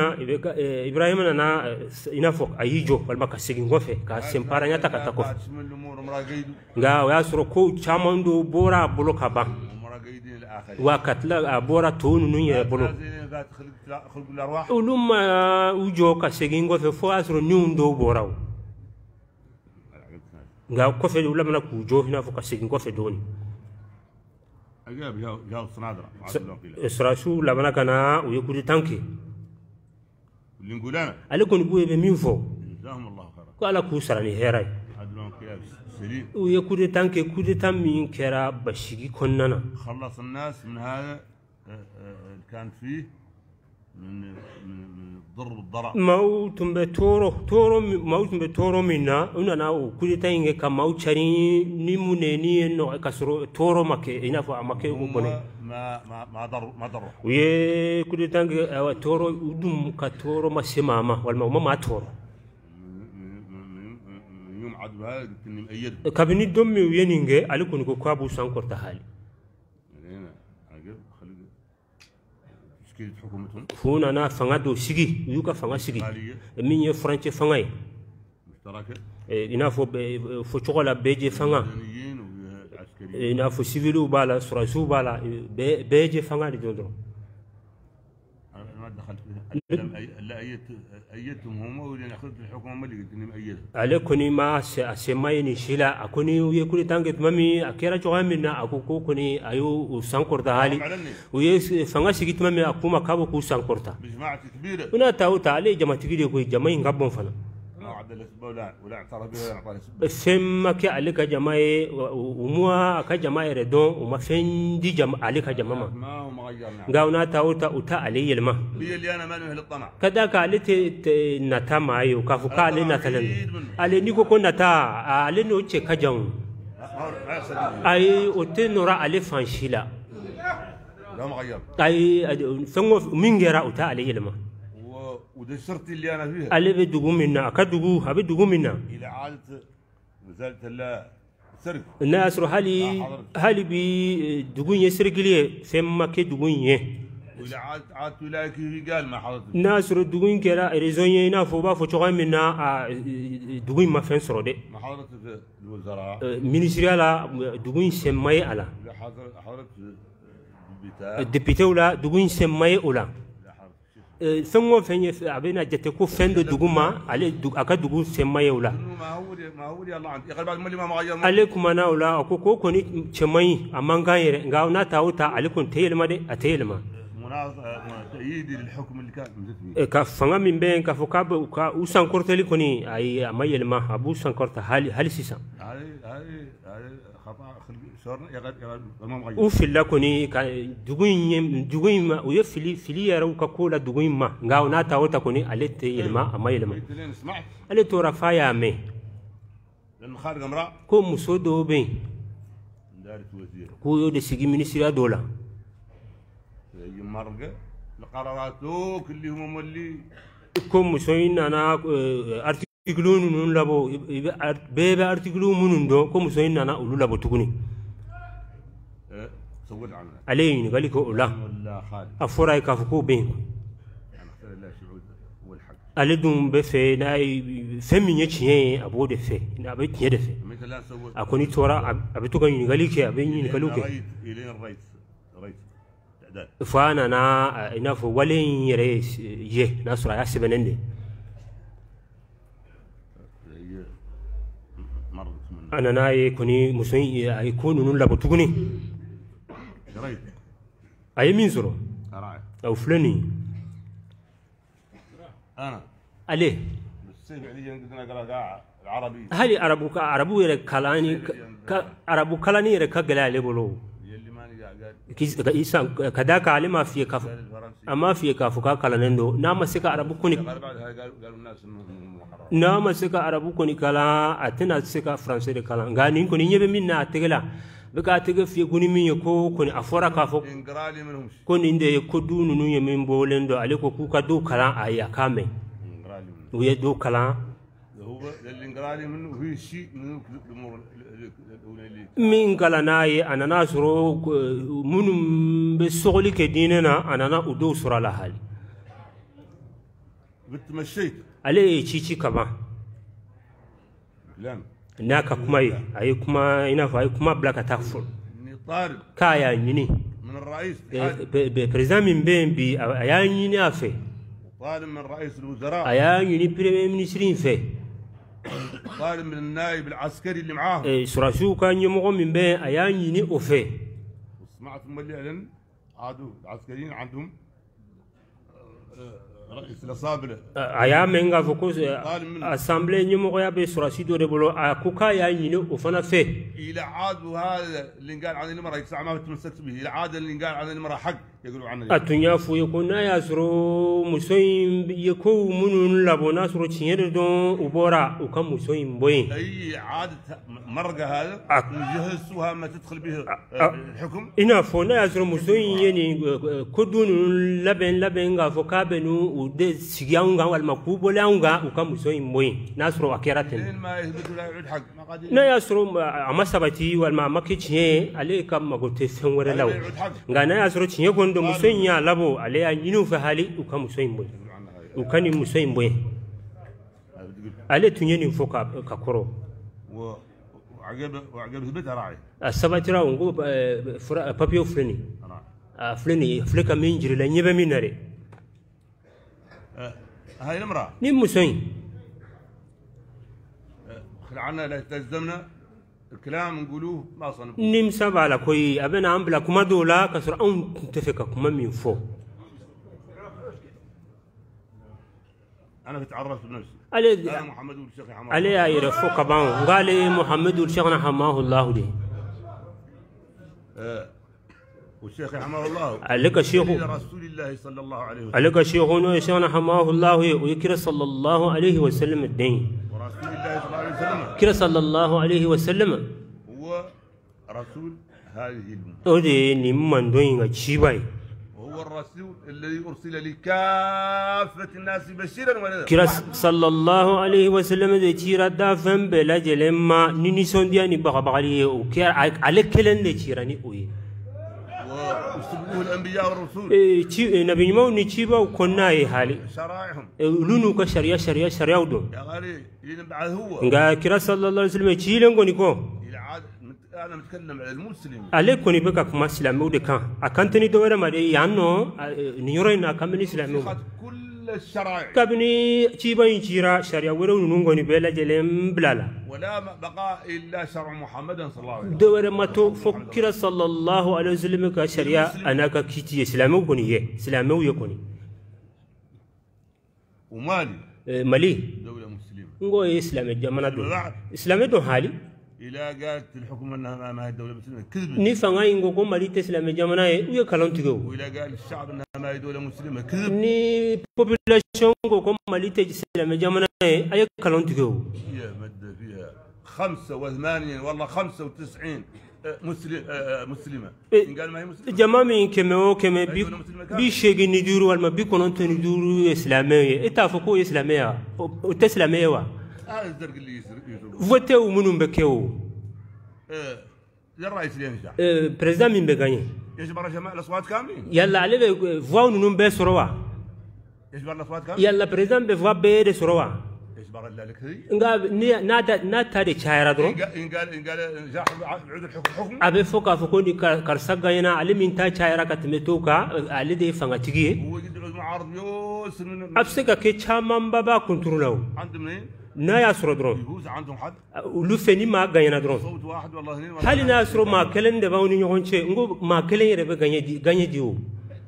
ibrahima nana i n'a fɔ a y'i jɔ walima ka segin kɔfɛ ka senparanya ta ka ta kɔfɛ nka o y'a sɔrɔ kow caman do bɔra a bolo ka ban wa ka tila a bɔra tɔw bolo. Olu ma u jɔ ka segin kɔfɛ fo y'a sɔrɔ niw dɔw bɔra o nka k'u jɔ i n'a fɔ ka segin kɔfɛ dɔɔni u ye kudi tan kɛ اللي نقول أنا ale kɔni b'u ye bɛ min fɔ جزاهم الله خيرا ko ala k'u sara ni hɛrɛ ye عدلوا قيل سليم u ye kudi tan kɛ kudi tan min kɛra basigi kɔnɔna na خلص الناس من هذا آه، آه، كان فيه من من من الضر والضرر maaw tun bɛ tɔɔrɔ tɔɔrɔ min maaw tun bɛ tɔɔrɔ min na u nana o kudeta in kɛ ka maaw cari ni mun ne ni ye nɔ ka sɔrɔ tɔɔrɔ ma kɛ i n'a fɔ a ma kɛ o هم bɔnɛ ما ما ما ضر ما ضروا u ye kudeta kɛ awa tɔɔrɔ u dun ka tɔɔrɔ ma se maa ma walima u ma maa tɔɔrɔ من من- من- من يوم عدوا هذا قلت اني مأيدهم kabini don min u ye nin kɛ ale kɔni ko k'a b'u sankɔrɔta hali يعني هنا عقب خلق تشكيله حكومتهم f'u nana fanga dɔ sigi u y'u ka fanga sigi min ye furancɛ fanga ye Eh, i n'a fɔ bɛ- fɔ cogo la bɛɛ je fanga Eh, i n'a fɔ siviliw b'a la sɔrɔsiw b'a la eh, bɛɛ je fanga de don dɔrɔn لا أيت أيتهم هم أولي نأخذ الحكومة اللي قد نم أيده. عليكني ما س أسمعني شيلة أكوني ويا كل تانجت مامي. أكيرا جوامي نا. أكو كوكوني أيو سانكورتا. هالي. ويا فنعش u ye s- fanga sigi tuma min a kuma k'a bɛ k'u sankɔrɔta بجماعه كبيره u n'a ta o ta ale ye jamatigi de koyi jama in ka bɔn fana ما عدل الاسبوع ولا ولا اعترف بها ولا اعطاني اسبوع fɛn ma kɛ ale ka jama ye wa- u u ma a ka jama yɛrɛ dɔn u ma fɛn di jama ale ka jama ma ما هو مغير نعم nka u n'a ta o ta u ta ale yɛlɛma هي اللي انا ماني اهل الطمع ka da kan ale tɛ tɛ nata maa ye o k'a fɔ k'ale natalen don ale n'i ko ko nata a- ale n'o cɛ ka jan o ما هو- ما يصدق ayi o tɛ nɔrɔ ale fan si la لا مغير ayi a- fɛn o min kɛra ودي الشرط اللي أنا فيها. اللي بدقوا منا اكدقوا هبي دقوا منا إلى عادة رسالة الناس روح هالي هالي بدقوا يسرق لي ثم كدقوا يه ولا عاد عاد ولاك قال ما حضرت. الناس رو دقوا كلا ريزون ينا فوبا فوتشوغا منا آه، دقوا ما فين سرو دي. ما حضرت الوزراء. أه، منيسريا لا دقوا سمي على حضرت الديبيتا الديبيتا ولا دقوا سمي ولا fɛn o fɛn ye a bɛna jate ko fɛn dɔ dugu ma ale a ka dugu cɛman ye o la. Ale kumana o la a ko k'o kɔni cɛman in a man kan yɛrɛ nka n'a ta o ta ale kɔni tɛ yɛlɛma dɛ a tɛ yɛlɛma. Ka fanga min bɛ yen k'a fɔ k'a bɛ ka u sankɔrɔtali kɔni ayi a ma yɛlɛma a b'u sankɔrɔta hali hali sisan. خطا خلق شورنا يقول يقول ما مغير u filila kɔni ka dugu in ye dugu in ma u ye fili fili yɛrɛ u ka ko la dugu in ma nka o n'a ta o ta kɔni ale tɛ yɛlɛma a ma yɛlɛma قلت لين سمعت ale tora f'a y'a mɛn لأن خالد امراه ko muso dɔw bɛ yen دارت وزير k'u y'o de sigi minisiriya dɔw la يجي مرقه القرارات اللي هم اللي ko muso in nana eh, artikulu ninnu labɔ i- i bɛ ar- bɛɛ bɛ artikulu minnu dɔn ko muso in nana olu labɔ tuguni آه، سولت عنها ale ye ɲininkali kɛ o la ولا خالد a fɔra ye k'a fɔ k'o bɛ yen أنا اختار الله سعود والحق ale dun bɛ fɛ n'a ye fɛn min ye tiɲɛ ye a b'o de fɛ a bɛ tiɲɛ de fɛ مثل لا سويت a kɔni tora a- a bɛ to ka ɲininkali kɛ a bɛ ɲininkaliw kɛ ريت الين ريت ريت تعداد fo a nana a- i n'a fɔ wale in yɛrɛ ye s- ye n'a sɔrɔ a y'a sɛbɛnnen de هي مرضت من a nana ye kɔni muso in ye- a ye ko ninnu labɔ tuguni ريت a ye min sɔrɔ قرأت o filɛ nin ye أنا ale بالسيف علي قلنا اقرا العربي hali arabu ka arabu yɛrɛ kalani ka- ka arabu kalani yɛrɛ ka gɛlɛ ale bolo اللي ماني قاعد K'i- ka i san- ka da kan ale ma f'i ye k'a fɔ قال الفرنسي a ma f'i ye k'a fɔ k'a kalannen don n'a ma se ka arabu kɔni n'a ma se ka arabu kɔni kalan a tɛna se ka faransɛ de kalan nka nin kɔni ɲɛ bɛ min na a tɛgɛ la bɛ k'a tɛgɛ fiyɛ ko min ye ko kɔni a fɔra k'a fɔ ko nin de ye ko du ninnu ye min bɔlen dɔ ale ko k'u ka dɔw kalan a ye a k'a mɛn u ye dɔw kalan min kalan ye a nana sɔrɔ minnu bɛ sɔgɔli kɛ diinɛ na a nana o dow sɔrɔ a la hali ale ye ci ci kaban كلام n'a ka kuma ye a ye kuma i n'a fɔ a ye kuma bila ka taa fɔ اني طالب k'a y'a ɲini من الرئيس Eh, président min bɛ yen bi a a y'a ɲini a fɛ طالب من رئيس a الوزراء y'a ɲini premier ministre in fɛ طالب من النائب العسكري اللي Eh, min bɛ yen a y'a ɲini o fɛ وسمعت هم اللي اعلن عادوا العسكريين عندهم آه، a y'a mɛn k'a fɔ ko assemblée ɲɛmɔgɔya bɛ surasi dɔ de bolo a ko k'a y'a ɲini o fana fɛ ye ko n'a y'a sɔrɔ muso in ye kow minnu labɔ n'a sɔrɔ tiɲɛ de dɔn u bɔra u ka muso in bɔ yen اي عاده مرقه هذا يجهزوها ما تدخل به آه، الحكم i n'a fɔ n'a y'a sɔrɔ muso in ye nin eh, kodun ninnu labɛn labɛn k'a fɔ k'a bɛ n'u u de sigi anw kan walima k'u bɔlen anw kan u ka muso in bɔ yen n'a sɔrɔ a kɛra ten لين ما يثبتوا لا يعود حق ما قاعد n'a y'a sɔrɔ ma- a ma sabati walima a ma kɛ tiɲɛ ye ale ka mago tɛ fɛn wɛrɛ la o يعود حق nka n'a y'a sɔrɔ tiɲɛ kɔni don muso in y'a labɔ ale u fɛ hali u ka muso in bɔ yen يقولوا عنها هاي. u ka nin muso in bɔ yen هاي بتقول. ale tun ye nin fɔ ka ka kɔrɔ و- وعقب وعقب ثبتها راعي a sabatira o ko eh, fura papiye filɛ nin راعي a filɛ nin ye a filɛ ka min jiri la ɲɛ bɛ min na dɛ آه، هاي المراه ni muso in آه، خلع عنا لا تلزمنا الكلام نقولوه ما صنبه نيم سبع لك هوي أبنا عم بلا كما دولا كسر أم تفكك كما من فو. أنا تعرفت بنفسي. علي محمد والشيخ حماه علي يا يرفو كبان. قال لي محمد والشيخ حماه الله لي. أه، والشيخ حماه الله. عليك شيخ رسول الله صلى الله عليه وسلم. عليك شيخ نو حماه الله ويكر صلى الله عليه وسلم الدين. رسول الله صلى الله عليه وسلم كلا صلى الله عليه وسلم. هو رسول هذه الأمة. ودي نيمان دوين غشيباي هو الرسول الذي أرسل لكافة الناس بشيرا ونذرا كلا صلى الله عليه وسلم ذي تيرا دافن بلا جلما. نيني سونديا ني عليك كلن ذي تيراني يسبوه والرسول. إيه، إيه، نبي ما نجيبه وكنا اي حالي. شرائعهم إيه، لونو كشريا شريا شريا ودو. يا غالي يلين بعد هو. قال كرا صلى الله عليه وسلم يجي لهم قوني كو. أنا متكلم على المسلم. عليك كوني بكا كما سلام ودي كان اكنتني دوره ما دي يانو نيورينا كم سلام الشرائع. كابني تيبان يجيرا شريعة ورون نونغوني بلا جلم بلالا. ولا بقى إلا شرع محمد صلى الله عليه وسلم. دور ما تو فكر صلى الله عليه وسلم كشريعة أنا كشيتي سلامه بني سلامه ويكوني. ومالي. إيه، مالي. دولة مسلمة. نقول إسلام الجمانة دولة إسلام دولة حالي. إلا قالت الحكومة أنها ما هي دولة مسلمة. كذب نفعا إنكم مالي تسلم الجمانة ويا كلام تقول. وإلا قال الشعب دوله مسلمه كذب ni population ye a ye kalon tigɛ o هي ماده فيها 85 والله 95 آه، مسلم آه، إيه. إن قال ما هي ye silamɛw ye e t'a fɔ k'o ye silamɛ ye wa o o tɛ silamɛ ye wa هذا الزرق اللي kɛ o آه، يا الرئيس اللي ينجح eh, min bɛ gaɲɛ يجبر جماعة الاصوات كاملين eh, voix ninnu bɛɛ sɔrɔ wa يجبر الاصوات كاملين voix bɛɛ de sɔrɔ wa يجبر لك هي da- n'a ta de cayara dɔrɔn إن قال إن قال نجاح بعود الحكم حكم min ta cayara ka tɛmɛ tɔw kan eh, ale de ye fangatigi ye هو يدعو المعارض يوسر من camanba b'a kunturu la o عندهم منين؟ N'a y'a sɔrɔ dɔrɔn يفوز عندهم حد olu fɛ ni maa gaɲɛna dɔrɔn صوت واحد والله اثنين والله hali n'a y'a sɔrɔ maa kelen de b'aw ni ɲɔgɔn cɛ n ko maa kelen yɛrɛ bɛ gaɲɛ di gaɲɛ di o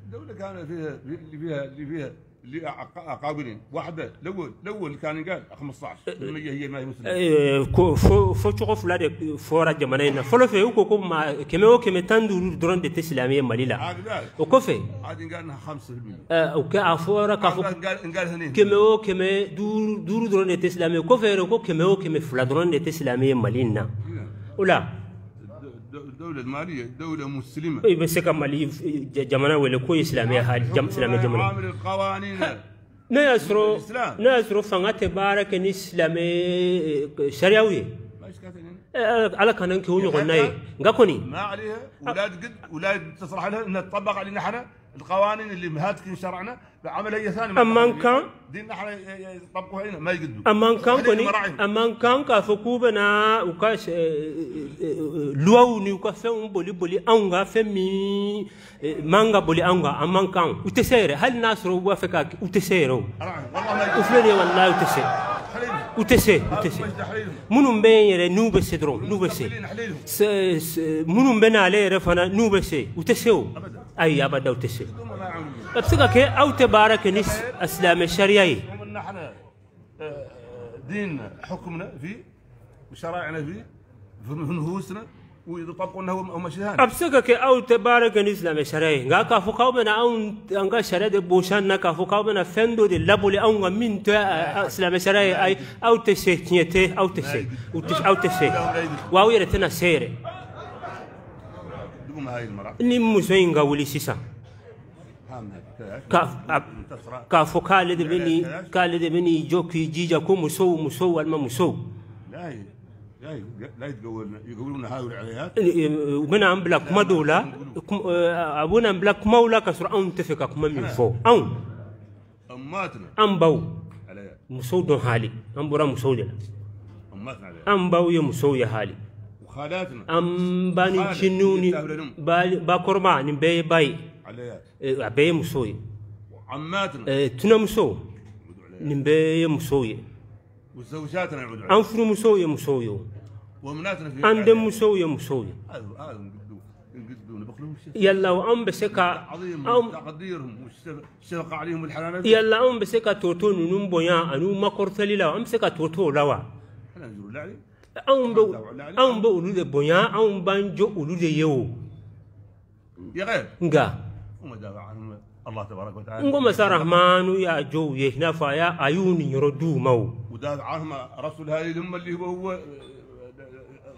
الدولة كان فيها اللي فيها اللي فيها لاقابلين واحدة الأول الأول كان قال 15 هي هي ما مسلم فو لا فورا جمالينا فلو في كوكو ما كيمو كيمي تان درون دي تسلامي مالي لا وكوفي؟ عادي قال 5% أه، أوكي أه، افورا كافو. قال قال هنا كيمي دور دور درون دي تسلامي. كوفي كيمو كيمي فلا درون دي تسلامي مالينا. نعم. ولا. الدولة المالية دولة مسلمة. اي بس كمال إيه، جمانا ولا كو إسلامية؟ هاد جم إسلامية جمانا عامل القوانين. ناسرو ناسرو فانا تبارك إن اسلامي إيه، شرعوي إيه، على كان انك هو يغني ما عليها أولاد قد أولاد تصرح لها انها تطبق علينا حنا القوانين اللي مهاتك شرعنا بعمل أي ثاني أما إن كان دين إحنا يطبقوها هنا ما يقدروا أما إن كان كوني آه، آه، آه، أما إن كان كافوكوبنا وكاش لوني وكافهم بولي بولي انغا فمي مانغا بولي انغا أما إن كان وتسير هل ناس رو فكاك؟ وتسيروا والله ما وفلي والله وتسير se o ayi abada u tɛ se هم ما يعاونون a bɛ se ka kɛ aw tɛ baara kɛ ni silamɛ sariya ye هم ان إحنا آه، ديننا حكمنا في ويطبقوا انه هم bɛna fɛn dɔ de laboli anw ka min tɛ a- a- silamɛ sariya ye ayi aw tɛ se tiɲɛ tɛ aw tɛ se u tɛ- aw tɛ se wa aw yɛrɛ tɛna se yɛrɛ تقوم هاي المرأة de bɛ ni k'ale de bɛ n'i jɔ k'i jija ko musow musow walima musow لا أيوه، لا يتقولون يقولون هاي العليات ومن أم بلاك ما دولا. آه، أبونا أم بلاك ما ولا كسر. أم تفك ام من فوق. أم. أماتنا. أم باو. مسود حالي. أم برا مسود. أماتنا أم باو يمسوي حالي. وخالاتنا. أم بني شنوني باكر ما نبي باي. عليات ابي أه، مسوي عماتنا. أه، تنمسو نبي مسوي وزوجاتنا يعودوا musow ye o وامناتنا في ye musow ye هذا bɛ se ka عظيم تقديرهم والشفقة عليهم والحنان bɛ se ka toto o la wa إحنا نقول لا anw bɛ anw bɛ olu de bonya anw b'an jɔ olu de ye o يا غير nka هم دافع عنهم الله تبارك وتعالى n ko masa rahamanu y'a jɔ u ye i وداد عاهم رسول هاي الامه اللي هو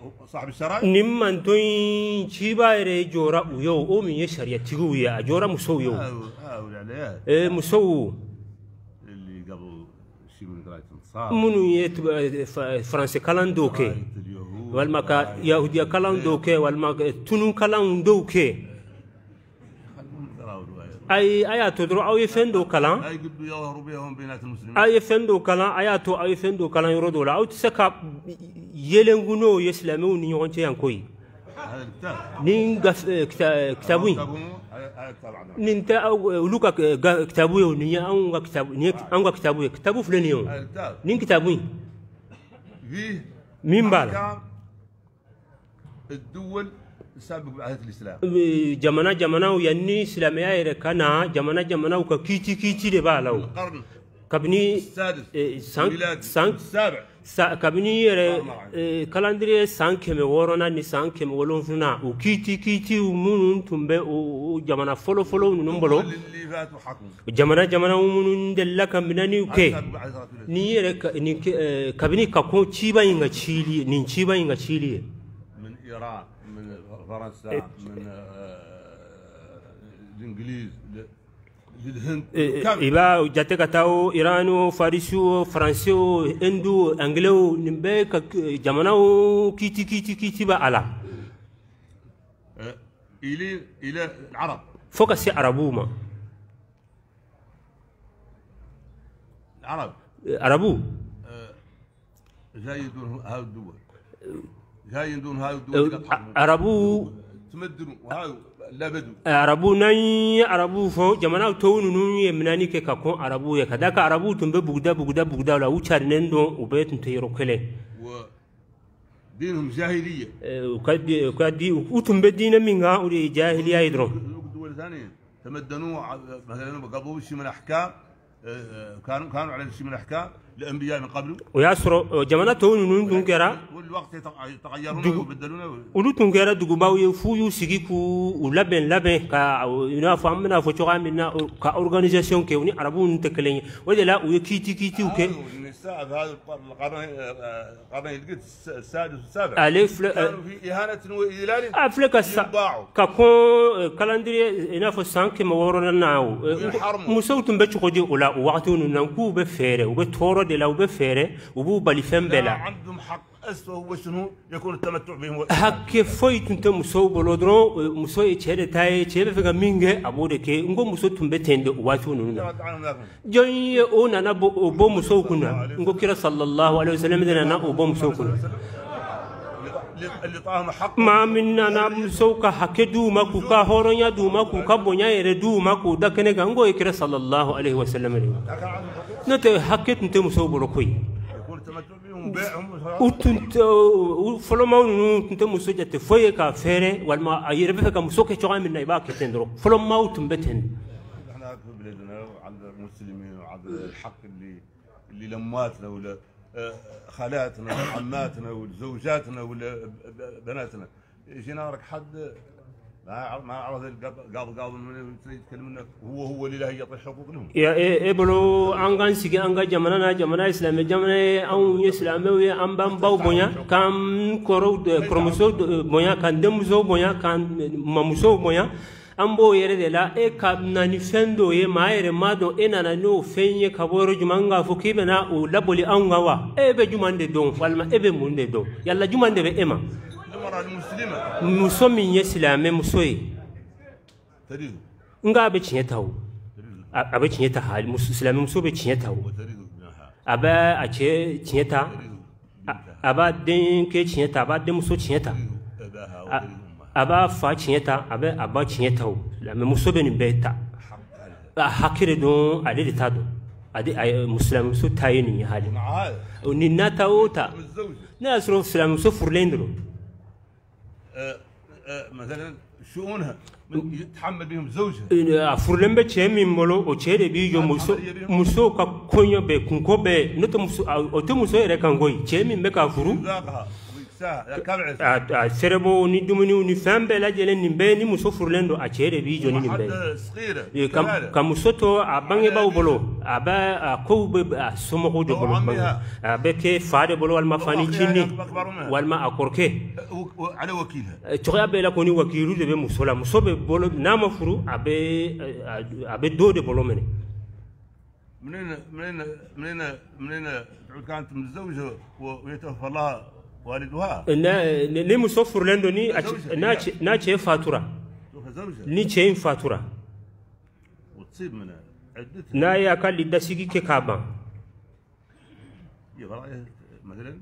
هو صاحب السرايا نمن توي شيباي ري جورا ويو أومي شريا تيغويا جورا مسو يو. هاول عليها إيه مسو. اللي قبل شي من قراية انتصار. منو يت فرنسي كالاندوكي والمكا يهوديا كالاندوكي إيه. والمكا تونو كالاندوكي أي اياتو درو أو يفندو كلا؟ أي قدو يظهر بهم بينات المسلمين. أي يفندو كلا؟ اياتو اي يفندو كلا يردو لا. أو تسكا يلنغنو يسلمو ني يغنتي ينكوي نين غف كتابوي. نين تا لوكا كتابوي ني انغا كتاب ني انغا كتابو فلنيو نين كتابوي. مين بال الدول السابق بعهد Eh, yɛrɛ ka na jamana jamanaw ka kiiti kiiti de b'a la o القرن kabini السادس eh, ميلادي san السابع eh, jamana jamanaw minnu delila ka minɛniw kɛ السابق بعهد رسول الله ni yɛrɛ ka- nin kɛ- eh, kabini ka kɔn ciba in ka cili ye nin ciba in ka cili ye من ايران من فرنسا إيه. من آه، الإنجليز للهند. إيه، إيه، إلى جاتك تاو ايران وفارسو فرنسيو هندو إنجلو نمبيك جمانو كيتي كيتي كيتي با على آه، إلى إلى العرب. فوكسي عربوما العرب. عربو. آه، زايد هاو الدول. هاي يدون هاي eh, الدول a- يقطعون. arabu تمدنوا وهاي لا بدو eh, arabu n'an ye arabu fɔ jamanaw tɔw ninnu ye minɛni kɛ ka kɔn arabu ye ka da ka arabu tun bɛ buguda buguda buguda la u carinen dɔn u bɛɛ tun tɛ yɔrɔ kelen ودينهم جاهليه Eh, u ka di- u ka di u tun bɛ diinɛ min kan o de ye jahiliya ye dɔrɔn دول ثانية تمدنوا مثلا قبلوا شيء من الاحكام آه، آه، كانوا كانوا على شيء من الاحكام الانبياء من قبله. وياسر جمانته نون كونكرا كل وقت يتغيرون ويبدلون ولو تونكرا دغوبا ويفو يسيكو ولبن لبن كا ينا فامنا فوتوغا منا كا اورغانيزاسيون كيوني عربون تكلين ولا ويكيتي كيتي آه، وكي هذا القرن القرن السادس والسابع. ألف في إهانة وإذلال افلك كاكون كالندري ينا فو سانك مورونا ناو الكرد لو بفيره وبو بليفن بلا عندهم حق. اسوه وشنو يكون التمتع بهم. هك فايت انت مسو بلودرو مسو تشير تاي تشير فيغا مينغ. ابو دك انغو مسو تمبتند واتو نونا جوي اون أنا بو مسو كنا. انغو كير صلى الله عليه وسلم أنا بو مسو كنا. اللي طاهم حق ما منا نام سوكا حكدو ما كوكا هورنيا دو ما كوكا بونيا يردو ما كو دا كنا غانغو يكرا صلى الله عليه وسلم. نتا حكيت نتا مسو بروكوي فلو خالاتنا وعماتنا وزوجاتنا وبناتنا جينا راك حد ما ما عرف قاض قاض من يتكلم هو هو اللي لا يعطي حقوق لهم. يا اي برو ان كان سيكي ان كان جمعنا جمعنا اسلام جمعنا أو اسلام أو ام بام باو بونيا كان كرو كروموسو بونيا كان دمزو بونيا كان ماموسو بونيا an b'o yɛrɛ de la e ka na ni fɛn dɔ ye maa yɛrɛ m'a dɔn e nana n'o fɛn ye ka bɔ yɔrɔ jumɛn k'a fɔ k'i bɛna o laboli anw kan wa. E bɛ jumɛn de dɔn walima e bɛ mun de dɔn yala jumɛn de bɛ e ma muso min ye silamɛ muso ye nka a bɛ tiɲɛ ta o a bɛ tiɲɛ ta silamɛ muso bɛ tiɲɛ ta o a bɛ a cɛ tiɲɛ ta a b'a denkɛ tiɲɛ ta a b'a denmuso tiɲɛ ta a b'a fa tiɲɛ ta a bɛ a ba tiɲɛ ta o mɛ muso bɛ nin bɛɛ ta a hakɛ de don ale de t'a ye silamɛmuso ta ye nin ye hali nin na ta o ta ne y'a sɔrɔ silamɛmuso furulen don آه، آه، مثلا شؤونها من يتحمل بهم زوجها a furulen bɛ cɛ min bolo o cɛ de b'i jɔ muso muso ka kɔɲɔ bɛɛ kunko bɛɛ n'o tɛ muso a- o tɛ muso sɛrɛbɔ ni dumuniw ni fɛn bɛɛ lajɛlen nin bɛɛ ni muso furulen don a cɛ de b'i jɔ ni nin bɛɛ ka, muso to a bangebaaw bolo a bɛ a kow bɛ a somɔgɔw de bolo a bɛ kɛ fa de bolo walima fa ni cini walima a kɔrɔkɛ Eh, cogoya bɛɛ la kɔni wakilu de bɛ muso la muso bɛ bolo n'a ma furu a bɛ eh, a- bɛ do de bolo minɛ منين منين منين منين كانت متزوجة و- ويتوفى الله والدها Eh, توفى زوجها ni cɛ in fatura وتصيب من kɛ k'a ban هي برأيها مثلا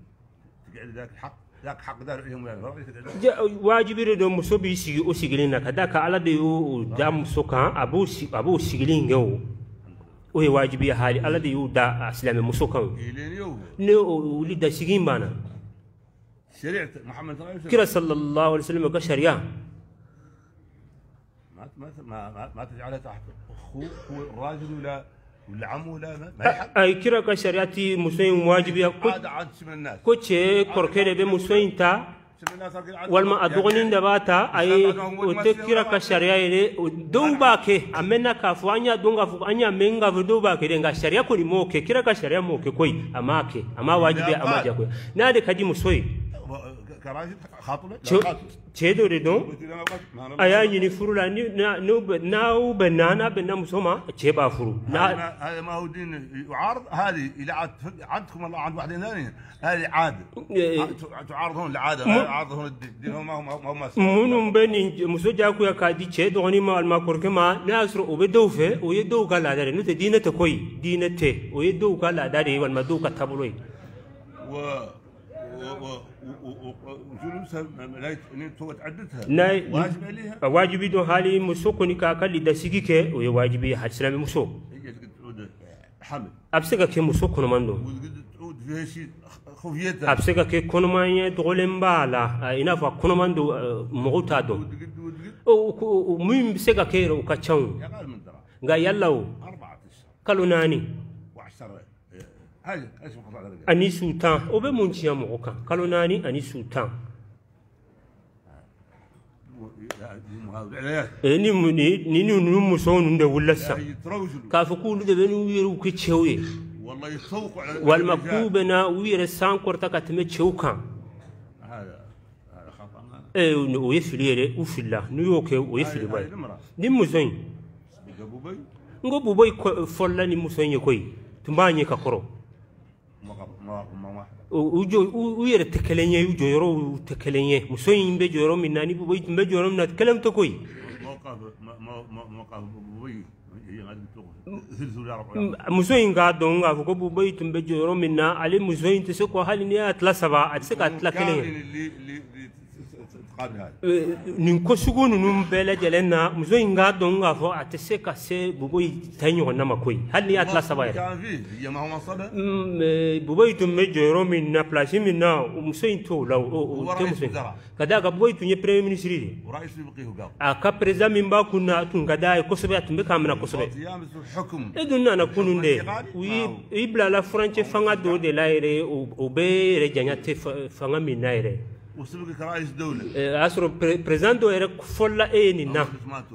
تقعد ذاك الحق ذاك حق دار عليهم يعني برأيها تقعد Ja- wajibi de don muso b'i sigi o sigilen na ka da ka ala de y'o da muso kan a b'o si- a شريعة محمد صلى الله عليه وسلم. كلا صلى الله عليه وسلم وقشر يا ما ما ما ما تجعلها تحت اخوه هو الراجل ولا ولا عمه ولا ما أي كلا قشر ياتي مسلم واجب يا كل هذا عاد شمل الناس. يعني- كل شيء كركيلا بمسلم تا والما ادغنين دباتا أي وتكرا كشريا يلي دوباكي أمنا كافوانيا دونغا فوانيا منغا فدوباكي دنغا شريا كوني موكي كرا كشريا موكي كوي. أماكي أما واجبي أما جاكوي. نادي كاجي مسوي. كراجل خاطبه لا cɛ خاطب cɛ dɔ de dɔn قلت له أنا أبغاك. ما أنا a y'a ɲini furu la ni na- n'u bɛ- n'aw bɛ na n'a bɛnna muso ma cɛ b'a furu هذا ما- هذا ما هو دين يعارض هذه إلى عندكم الله عند واحدين ثانيين هذه عاده إيه. تعارضون العاده لا يعارضون الدين دين ما هو ما هو ما هو minnu bɛ nin muso jagoya k'a di cɛ dɔgɔnin ma walima kɔrɔkɛ ma n'a y'a sɔrɔ o bɛ dɔw fɛ o ye dɔw ka laada de n'o tɛ diinɛ tɛ koyi diinɛ tɛ o ye dɔw ka laada de ye walima dɔw ka taabolo ye و و- و- و- و- وجلوسها عدتها n'a واجب عليها o ye wajibi ye hali silamɛ muso هي تقعد تعود حمل muso kɔnɔman don وتقعد تعود فيها شيء eh, وتقعد وتقعد o o- o- min bɛ se ka kɛ yɛrɛ o ka ca o يا غالب من nka yala o أربعة أشهر kalo naani ani su tan o bɛ mun tiɲɛ mɔgɔ kan kalo naani ani su tan Eh, ni ni ni ni ninnu musow ninnu de wulila sisan k'a fɔ k'olu de bɛ n'u yɛrɛ kɛ cɛw ye walima k'u bɛ na u yɛrɛ san kɔrɔta ka tɛmɛ cɛw kan Eh, o ye fili ye dɛ u filila n'u y'o kɛ o ye filiba ye ni muso in n ko bubo yi kɔ- fɔlila ni muso in ye koyi tun b'a ɲɛ ka kɔrɔ u yɛrɛ tɛ kelen ye u tɛ kelen ye muso in bɛ jɔyɔrɔ min na tun bɛ jɔyɔrɔ min na kelen tɛ koyi muso in k'a dɔn k'a fɔ ko tun bɛ jɔyɔrɔ min na ale muso in tɛ se ko hali n'i y'a tila saba a tɛ se k'a tila kelen Euh, nin ko sugu ninnu bɛɛ lajɛlen na muso in k'a dɔn k'a fɔ a tɛ se ka se bobo in ta ɲɔgɔnna ma koyi. Hali ni y'a tila saba yɛrɛ. Mm, bobo in tun bɛ jɔyɔrɔ min na pilasi min na muso in t'o la o tɛ muso in. Ka d'a kan bobo in tun ye premier ministre de. Ye a ka président min b'a kun na a tun ka d'a ye kosɛbɛ a tun bɛ k'a minɛ kosɛbɛ. E dun nana kunun de. U y'i bila la furancɛ fanga dɔ de la yɛrɛ o bɛɛ yɛrɛ janya tɛ fanga min na yɛrɛ. وسبقك رئيس دوله Eh, a y'a sɔrɔ pre- perezan dɔ yɛrɛ fɔlila e ye nin na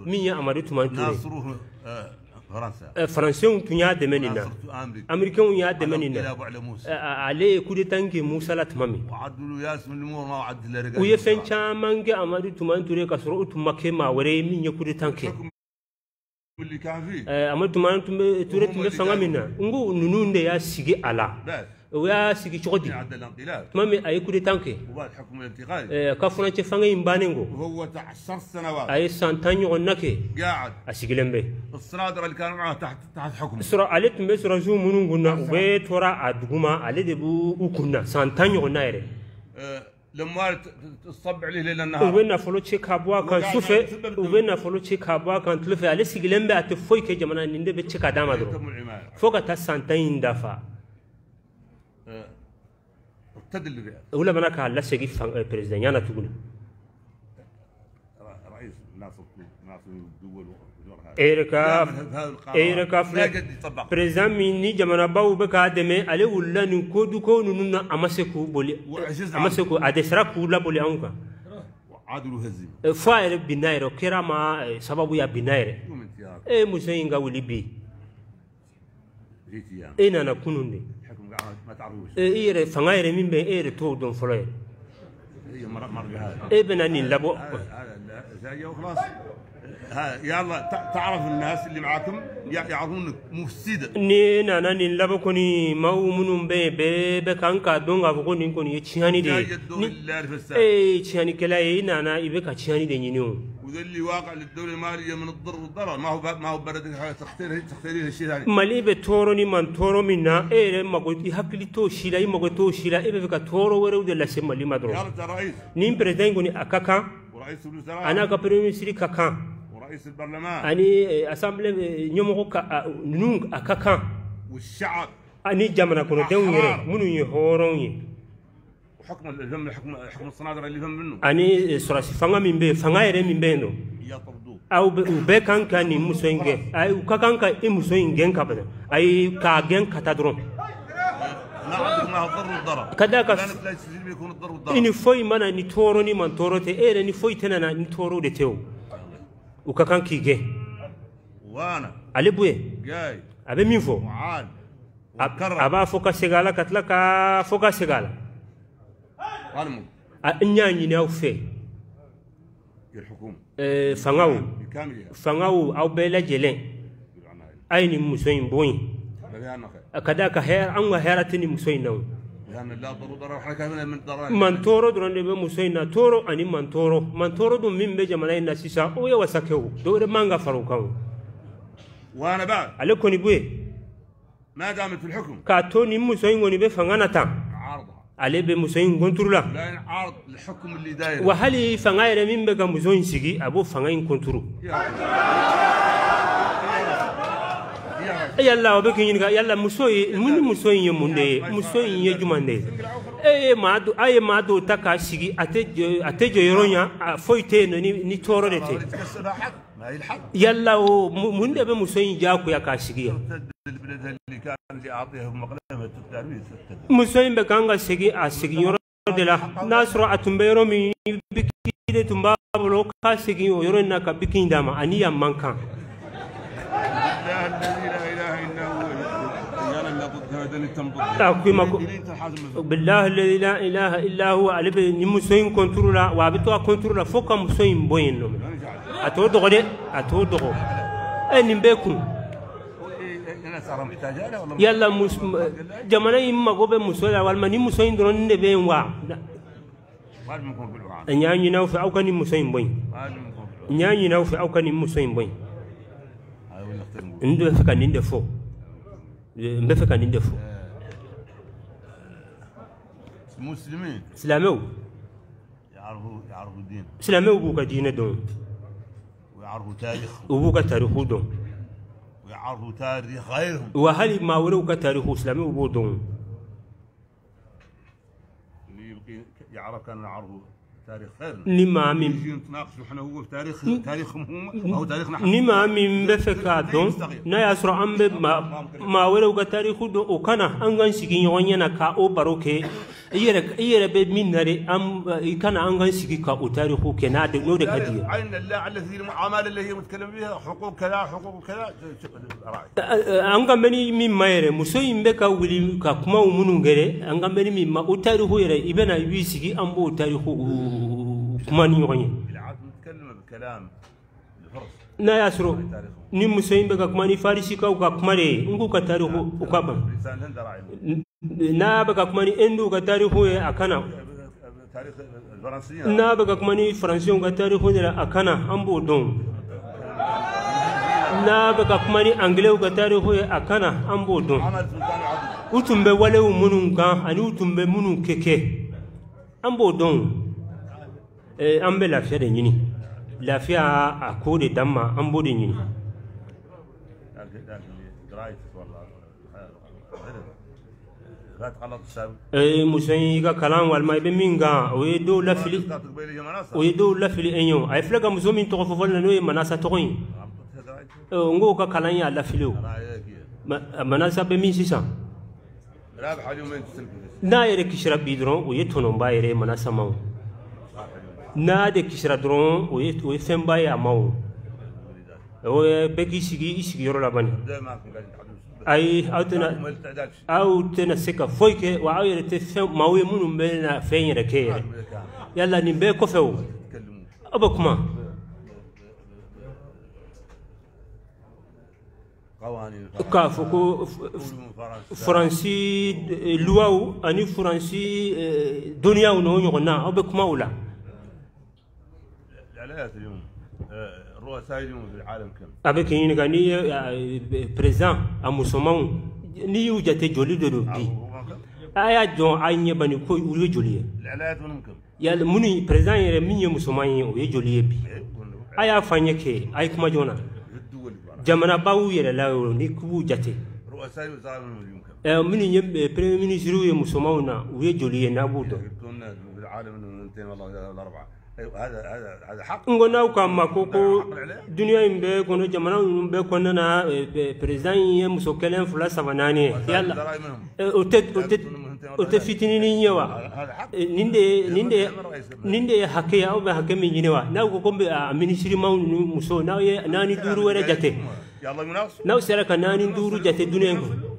min ye amadu tuman ture ناصروه آه، فرنسا Eh, faransɛnw tun y'a dɛmɛ nin na ناصرته أمريكا amerikɛnw y'a dɛmɛ nin إلى na ابو على موسى Eh, a- ale ye coup d'état kɛ musa la tuma min وعدلوا ياسم الأمور ما وعدل u ye fɛn caman kɛ amadu tuman ture ka sɔrɔ u tun ma kɛ maa wɛrɛ ye min ye coup d'état kɛ اللي كان فيه ويا سيكي شغدي عند الانقلاب تمام أي كودي تانكي. وبعد حكم الانتقال. إيه كفو نانتي فاني مبانينغو هو عشر سنوات. أي سانتاني غنكي قاعد. أسيكي لمبي. الصرادر اللي كان معاه تحت تحت حكم الصرا عليت مس رجو منو غنا وبيت ورا ادغوما علي دي بو وكنا سانتاني غنايري إيه لما تصبع عليه ليل النهار. وبين فلو تشي كابوا كان سوف وبين فلو تشي كابوا كان تلف عليه سيكي لمبي أتفوي كي جمانا نندي بتشي كادامادرو إيه، فوق تاسانتاني دافا labɛnna k'a lasegin fan- eh, perezidanya na tuguni رئيس ناصر ناصر الدول وزارها e yɛrɛ ka e yɛrɛ ka لا filɛ قد يطبق perezan min ni jamanabaw bɛ k'a dɛmɛ ale wulila nin koduko ninnu na a ma se k'u boli a ma se k'u a dɛsɛra Eh, eh, e e e e هي مر مر بهذا e bɛna nin labɔ هذا هذا جاية وخلاص يلا تعرف الناس اللي معاكم يعرفونك مفسدة نين أنا نين لبكوني ما هو منهم بي بي بي كان كادون غفوكو نين كوني يتشياني دي. نين الله إيه يتشياني كلا يين أنا إبكا تشياني دي نينيو. وذا اللي واقع للدولة المالية من الضر والضرر. ما هو ما هو بلدك تختير تختير الشيء ثاني. مالي بتوروني من تورو منا إيه ما قلت يحق لي تو شيلا ما قلت تو شيلا إيه بفكا تورو ورا وذا لاشي مالي مدرو. يا رئيس. نين بريزين كوني أكاكا أنا كبريمي سيري كاكا. ورئيس البرلمان eh, eh, ka a- ninnu a ka kan والشعب kɔnɔdenw yɛrɛ minnu ye hɔrɔnw ye وحكم الفم حكم حكم الصنادر اللي فهم منه eh, u ka kan ka i muso in gɛn ka bɛn ayi k'a gɛn ka taa dɔrɔn ما عندك ما هو الضر والضرر كذاك لا لا يستجيب يكون الضر i والضرر ni foyi mana ni tɔɔrɔ ukakan kige. Wana. Alibuye. Gay abe boye a bɛ min fɔ a b'a fɔ ka segin a la ka tila ka fɔ ka segin a la n y'a. Hukum aw fangaw fangaw aw bela jelen ayni ye nin muso ka her ka an ka hɛrɛ tɛ nin o لأن لا ضر ضرر إحنا كمان من ضرر man tɔɔrɔ dɔrɔn de bɛ muso in na tɔɔrɔ ani man tɔɔrɔ man tɔɔrɔ dun min bɛ jamana in na sisan o ye wasa kɛ o dɔ wɛrɛ man ka fara o kan o ale kɔni bɛ yen ما دامت في الحكم k'a to nin muso in kɔni bɛ fanga na tan ale bɛ muso in kɔnturu la لا عارض الحكم اللي داير wa hali fanga yɛrɛ min bɛ ka muso in sigi a b'o fanga in kɔnturu yalla o be ke ñinika yalla muso ye ni muso in ye muso in ye juman e ye maa do a k'a sigi a tɛ jɔ a tɛ jɔ yɔrɔ ni ni tɔɔrɔ de tɛ yalla o munde be bɛ muso in diyagoya k'a sigi yan muso in bɛ kan ka segi a sigiyɔrɔ de la. N'a sɔrɔ a tun bɛ yɔrɔ min biki de bolo k'a segi o yɔrɔ in na ka biki ma ani yan بالله الذي لا إله إلا هو علي نمسوين كنترولا وابتوا كنترولا فوق مسوين بوين نوم اتو دوغد اتو دوغو ان مبيكو يلا جمانا يما غوب مسولا والما نمسوين درون ني بين وا. ان يا ني نوف اوكني مسوين بوين. ان يا ني نوف اوكني مسوين بوين. N bɛ fɛ ka nin de fɔ n bɛ fɛ ka nin de fɔ silamɛw silamɛw b'u ka diinɛ dɔn u b'u ka tariku dɔn wa hali maa wɛrɛw ka tariku silamɛw b'o dɔn تاريخنا نما من نتناقشوا حنا هو في تاريخ تاريخهم نعم نعم تاريخنا حنا. نما من بفكا دون نا يسر أم ما ما ولو تاريخ دو وكان ان كان سيكين يونيا نكا أو باروكي ka o tariku kɛ n'a de n'o de ka di ye عين الله التي المعامله اللي هي متكلم فيها حقوق كذا حقوق كذا minnu kɛ an ka mɛni min ma o tariku yɛrɛ i bɛna i b'i sigi an b'o tariku kuma ni ɲɔgɔn ye بالعكس متكلمه بكلام n'a y'a sɔrɔ ni muso in bɛ ka kuma ni farisikaw ka kuma de ye n k'u ka tariku u ka ban na baka kuma ni indu ga tarihu ya kana na baka kuma ni faransiyon ga tarihu ne a kana an budon na baka kuma ni angilew ga tarihu ya kana an budon utun be wale bɛ ga ani utun be bɛ keke. An budon eh an be lafiya da ɲini lafiya a ko de dan an budon de e ye manasa tɔgɔ in Eh, n k'o ka kalan y'a lafili o Ma- manasa bɛ min sisan رابح اليومين تسلك n'a yɛrɛ kisira bi dɔrɔn o ye tɔnɔba yɛrɛ ye manasa ma o n'a de kisira dɔrɔn o ye o ye fɛnba ye a ma o bɛɛ k'i sigi i sigiyɔrɔ la bani دائما كنت قاعد نتحدث ayi aw tɛna ما التعدادش aw tɛna se ka foyi kɛ wa aw yɛrɛ tɛ fɛn maaw ye minnu bɛ na fɛn yɛrɛ kɛ yɛrɛ yala nin bɛɛ kɔfɛ o يتكلمون aw bɛ kuma قوانين k'a fɔ ko f- f- من فرنسا faransi eh, luwaw ani faransi eh, dɔnniyaw n'o ɲɔgɔn na aw bɛ kuma o la الاعلانات اليوم آه، الرؤساء اليوم في العالم كم؟ eh, n'i y'u jate joli bi bani ko ye joli ye الاعلانات منهم كم؟ yala minnu perezan yɛrɛ min ye musoman ye o ye joli ye bi إيه، وإنه a y'a fɔ an ye kɛ a ye kuma joona في الدول الكبرى. jamanabaw yɛrɛ la o ni k'u jate رؤساء منهم اليوم كم؟ Eh, eh, u ye joli ye n'a b'u dɔn جبتوا لنا في العالم انه اثنتين والله ولا اربعه أيوة، هذا هذا هذا حق n ko n'aw k'a ma ko ko duniya in bɛɛ kɔnɔ jamana ninnu bɛɛ kɔnɔna na eh, eh, perezan in ye muso kelen fila saba naani ye yala الوزراء منهم eh, o tɛ o tɛ o tɛ fitininin ye wa هذا حق Eh, nin de ye nin de ye nin de ye hakɛ ye aw bɛ hakɛ min ɲini wa n'aw ko ko n bɛ a minisirimaw ni muso n'aw ye naani duuru wɛrɛ jate يلا يناقص n'aw sera ka naani duuru jate duniya in kɔnɔ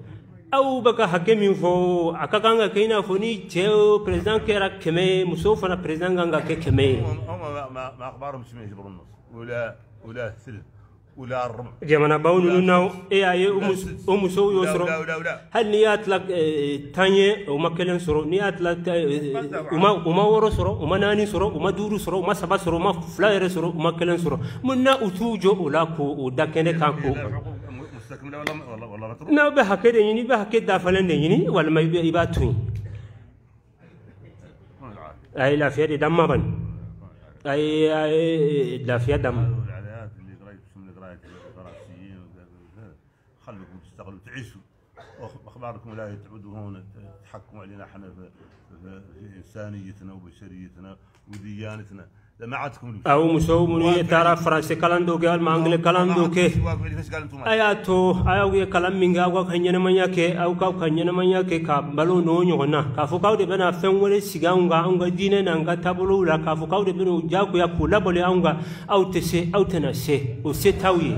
aw bɛ ka hakɛ min fɔ a ka kan ka kɛ i n'a fɔ ni cɛ perezan kɛra kɛmɛ muso fana perezan kan ka kɛ kɛmɛ ye jamanabaw ninnu na e y'a ye o mus- o musow y'o sɔrɔ hali n'i y'a tila eh, tan ye o ma kelen sɔrɔ n'i y'a tila eh, u ma wɔɔrɔ sɔrɔ u ma naani sɔrɔ u ma duuru sɔrɔ u ma saba sɔrɔ u ma fila yɛrɛ sɔrɔ u ma kelen sɔrɔ mun na u t'u jɔ o la ko o da kɛnɛ kan ko لا مستكمله ولا ولا ولا yen a ye lafiya de d'an ma bani a ye a ye lafiya d'an ma الاعلانات اللي قريت من قرايه الفرنسيين وكذا. خليكم تشتغلوا تعيشوا. أخباركم لا تعودوا هون تحكموا علينا إحنا في, في, في إنسانيتنا وبشريتنا وديانتنا ما aw musow minnu ye taara faransi kalan dɔ kɛ walima angilɛ kalan dɔ kɛ a y'a to a y'aw ye kalan min kɛ aw ka ɲɛnɛmaya kɛ aw k'aw ka ɲɛnɛmaya kɛ ka balo n'o ɲɔgɔn na k'a fɔ k'aw de bɛna fɛn wɛrɛ sigi anw kan anw ka diinɛ n'an ka taabolow la k'a fɔ k'aw de bɛn'o diyagoya k'o labɔlen anw kan aw tɛ se aw tɛna se o se t'aw ye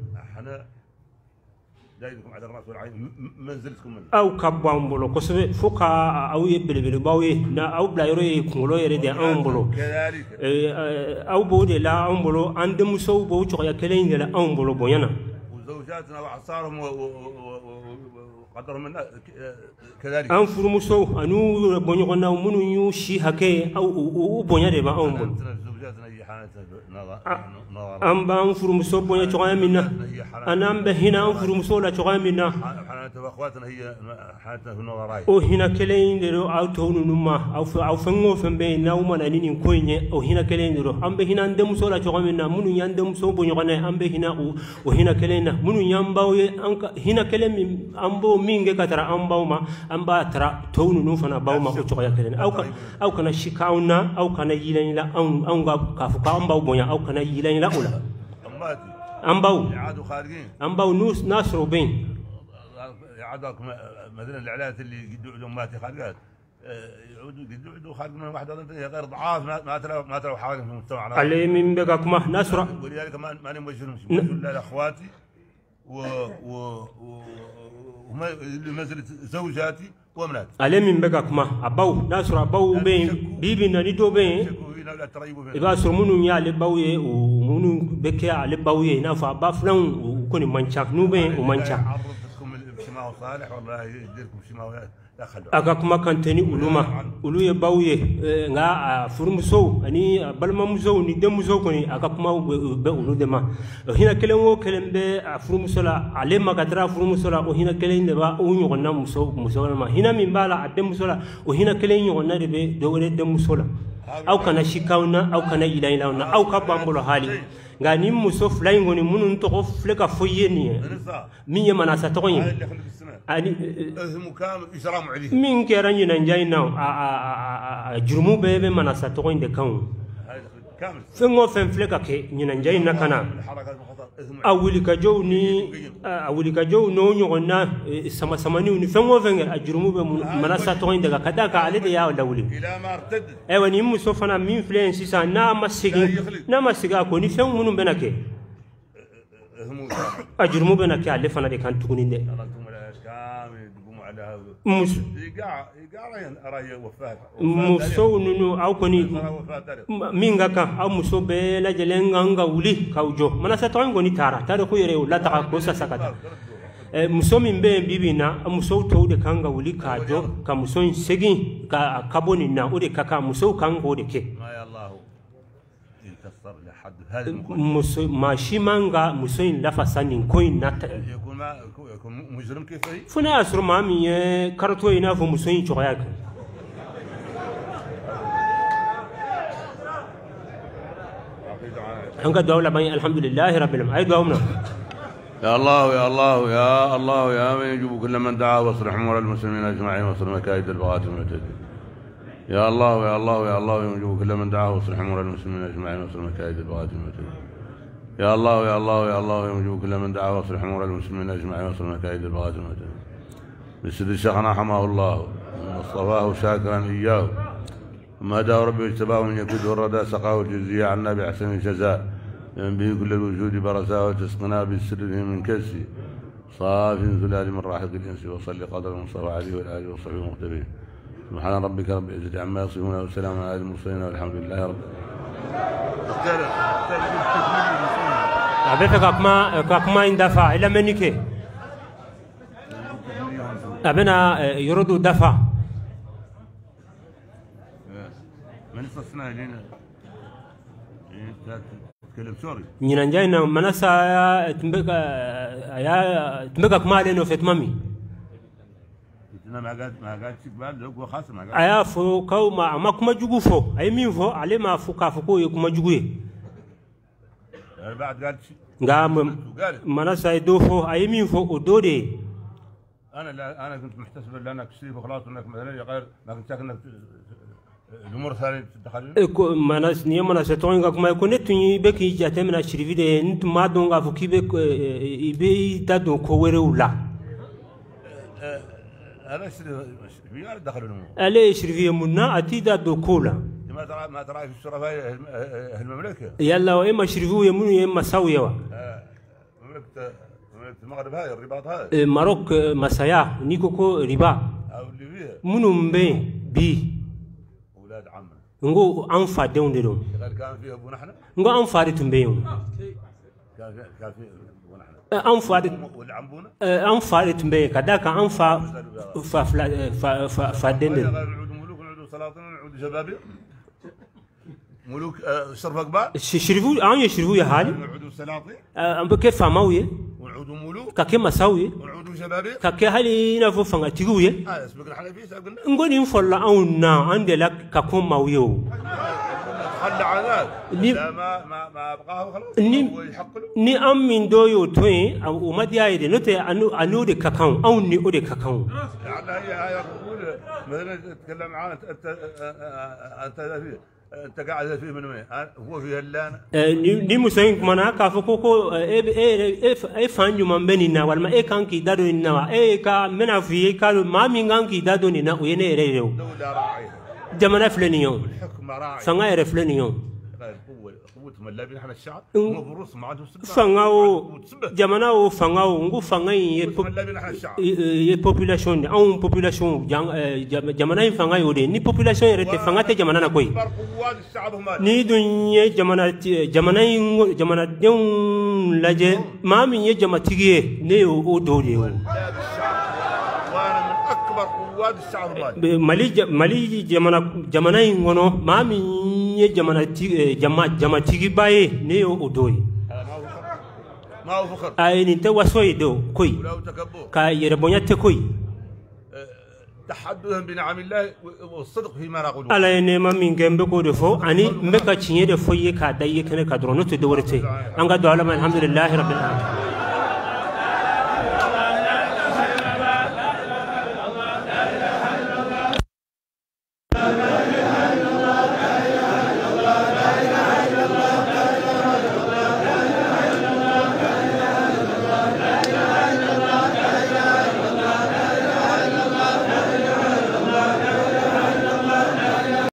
دايدكم على الرأس والعين منزلتكم منه أو كبا امبلو كسب فوكا أو يبلبل باوي نا أو بلا يري كولو يريد امبلو كذلك أو بودي لا امبلو عند مسو بو تشو ياكلين لا امبلو بوينا وزوجاتنا وحصارهم و, و, و, و, و, و أن فرمسو أنو بنيغنا ومنو يو شي هكي أو أو بنيغنا ومنو furumuso bonya cogoya min na an'an bɛ hinɛ an furumusow la cogoya min na حالتنا واخواتنا هي حالتنا في an bɛ hinɛ an denmuso la cogoya min na minnu y'an denmuso bɔ ɲɔgɔn na ye an bɛ hinɛ o o hinɛ kelen in na minnu y'an baw ye an ka hinɛ kelen min an b'o min kɛ ka tara an baw ma an b'a tara tɔw ninnu fana baw ma o cogoya kelen na aw ka aw kana si k'anw na aw kana yilan yilan anw anw ka k'a fɔ k'an baw bonya aw kana yilan o la an baw an baw n'a sɔrɔ bɛ yen يعادوا مثلا العلاج اللي يقعدوا أماتي خارجات. يعودوا يقعدوا خارج من واحدة غير ضعاف ما ترى ما ترى حالهم في bɛ ka kuma n'a sɔrɔ ولذلك ما ماني موجه الا لأخواتي و و و وما لمنزلة زوجاتي وابناتي ale min bɛ ka kuma a baw n'a sɔrɔ a i b'a sɔrɔ minnu y'ale baw ye o minnu bɛ kɛ ale baw ye i n'a fɔ a ba filanw u kɔni man ca n'u bɛ yen o man ca a ka kuma kan tɛ ni olu ma olu ye baw ye nka a furumusow ani a balimamusow ni denmusow kɔni a ka kuma bɛ olu de ma o hinɛ kelen o kelen bɛ a ah, furumuso la ale ma ka taara a furumuso la o hinɛ kelen de b'a o ɲɔgɔnna muso muso wɛrɛ ma. Hinɛ min b'a la a denmuso la o hinɛ kelen ɲɔgɔnna de bɛ dɔ wɛrɛ denmuso la. Aw kana sikaw na aw kana yilayilaw na aw ka b'an bolo hali. Nka nin muso fila in kɔni minnu tɔgɔ filɛ ka fɔ i ye. Nin ye min ye manasa tɔgɔ ye. ani min kɛra ɲinanja in na a jurumu bɛɛ bɛ mana tɔgɔ in de kan o fɛn o fɛn filɛ ka kɛ ɲinanja in na ka na a wulikajɔw ni a wulikajɔw n'o ɲɔgɔnna e, samasamaniw ni fɛn o fɛn kɛ a jurumu bɛ mana tɔgɔ in de kan ka d'a kan ale de y'a lawuli ayiwa nin muso fana min filɛ yen sisan n'a ma segin n'a ma segin a kɔ ni fɛn minnu bɛna kɛ a jurumu bɛna kɛ ale fana de kan tuguni dɛ muso ninnu aw kɔni min ka kan aw muso bɛɛ lajɛlen kan ka wuli k'aw jɔ manasa tɔgɔ in kɔni taara t'a dɔn ko yɛrɛ o lataga k'o sasa ka taa e, muso min bɛ yen bibi na musow tɔw de kan ka wuli k'a jɔ ka muso in segin ka a kabo nin na o de ka kan musow kan k'o de kɛ muso maa si man ka muso in lafasa nin ko in na مجرم كيف هي fo n'a y'a sɔrɔ maa min ye karatɔ ye i n'a fɔ muso in cogoya kan an ka duwawu laban ye alhamdulilahi rabbil alamin a ye duwawu minɛ يا الله يا الله يا الله يا من يجيب كل من دعا واصلح امور المسلمين أجمعين واصل مكائد البغاة المعتدين يا الله يا الله يا الله يا من يجيب كل من دعا واصلح امور المسلمين أجمعين واصل مكائد البغاة المعتدين يا الله يا الله يا الله يا من يجيب كل من دعا واصلح امور المسلمين أجمعين واصل مكائد البغاة المعتدين بسر شيخنا حماه الله واصطفاه شاكرا إياه. وما هداه ربي اجتباه من يكون الردى سقاه الجزية عنا بأحسن الجزاء لمن به كل الوجود برزاه وتسقنا بسره من كسي. صاف زلال من راحق الإنس وصل قدر المصطفى عليه والاله وصحبه المقتدين. سبحان ربك رب العزة عما يصفون وسلام على المرسلين والحمد لله رب dafa i lamɛnni kɛ a bɛna eh, yɔrɔ dɔ dafa من استثناء لنا تتكلم سوري na manasa ya tumbeka ya tumbeka kuma ale no fet mami أيا فوكاو ما ما كم جوجو فو أي مين فو علي ما فوكا فوكو يكم جوجو بعد قالش قام مناسا يدو فو أي مين فو ودودي أنا لا أنا كنت محتسب لأنك سيف وخلاص أنك مثلا يا غير ما كنت ساكن الأمور ثانية تدخل إكو مناس نيا مناس تون ما يكون تني بك يجاتي من الشريفين أنت ما دون غافوكي بك يبي تدون كويرو لا أنا شريفي ما منا اتيدا دوكولا ما ترى في المملكة. يلا يا منو يا اما سوي آه مملكه المغرب هاي الرباط هاي. إيه، ماروك إيه، مسايا. نيكوكو ربا. منو مبي؟ بي. ولاد عم نقول أنفا دون كان فيه أبو نحن؟ نقول أنفا ريتم بيون. كان فيه an fa eh, an fa de tun bɛ yen ka d'a kan an fa fa fila eh, fa fa faden de آه، sirifu an ye sirifu ye hali eh, an bɛ kɛ faamaw ye ka kɛ masaw ye ka kɛ hali i n'a fɔ fangatigiw ye n ko nin fɔlɔla anw na an delila ka ko maaw ye o عن ني- لا ما ما ما ابقاه خلاص ني- هو يحق له diya ye de n'o tɛ a n'o- a n'o de ka kan anw ni o de ka kan o. يعني هي هي تقول مثلا تتكلم معاه انت قاعد فيه من وين؟ هو في هلان Eh, ni ni muso in kumana k'a fɔ ko ko eh, e bɛ- e yɛrɛ e fa- e fan ɲuman bɛ nin na walima e kan k'i da don nin na wa e ka n bɛna f'i ye k'a dɔn maa min kan k'i da don nin na o ye ne yɛrɛ ye o دوله راعيه jamana filɛ nin ye o الحكم راعي fanga yɛrɛ filɛ nin ye o غير قوه قوه ملابين إحنا الشعب م- هم بروس ما عندهم سبه fanga o قوة سبه jamana o fanga o n ko fanga in ye قوة pop- ملابين إحنا الشعب i- i- ye population de anw population jan- eh, jam- jamana in fanga y'o de ye ni population yɛrɛ tɛ fanga tɛ jamana na koyi اكبر قوات الشعب هم هذا. n'i dun ye jamana jamana in jamanadenw lajɛ maa min ye jamatigi ye ne ye o dɔw de ye o. mali jamana in kɔnɔ maa min ye jamatigiba eh, ye ne ye o dɔ ye. A ye nin tɛ waso ye dɛ koyi. Ka yɛrɛbɔnya tɛ koyi. Ala ye nɛɛma min kɛ n bɛ k'o de fɔ ani n bɛ ka tiɲɛ de fɔ i ye k'a da i ye kɛnɛ ka dɔrɔn n'o tɛ dɔwɛrɛ tɛ. An ka don ala ma alhamdulilahi rabil alamin.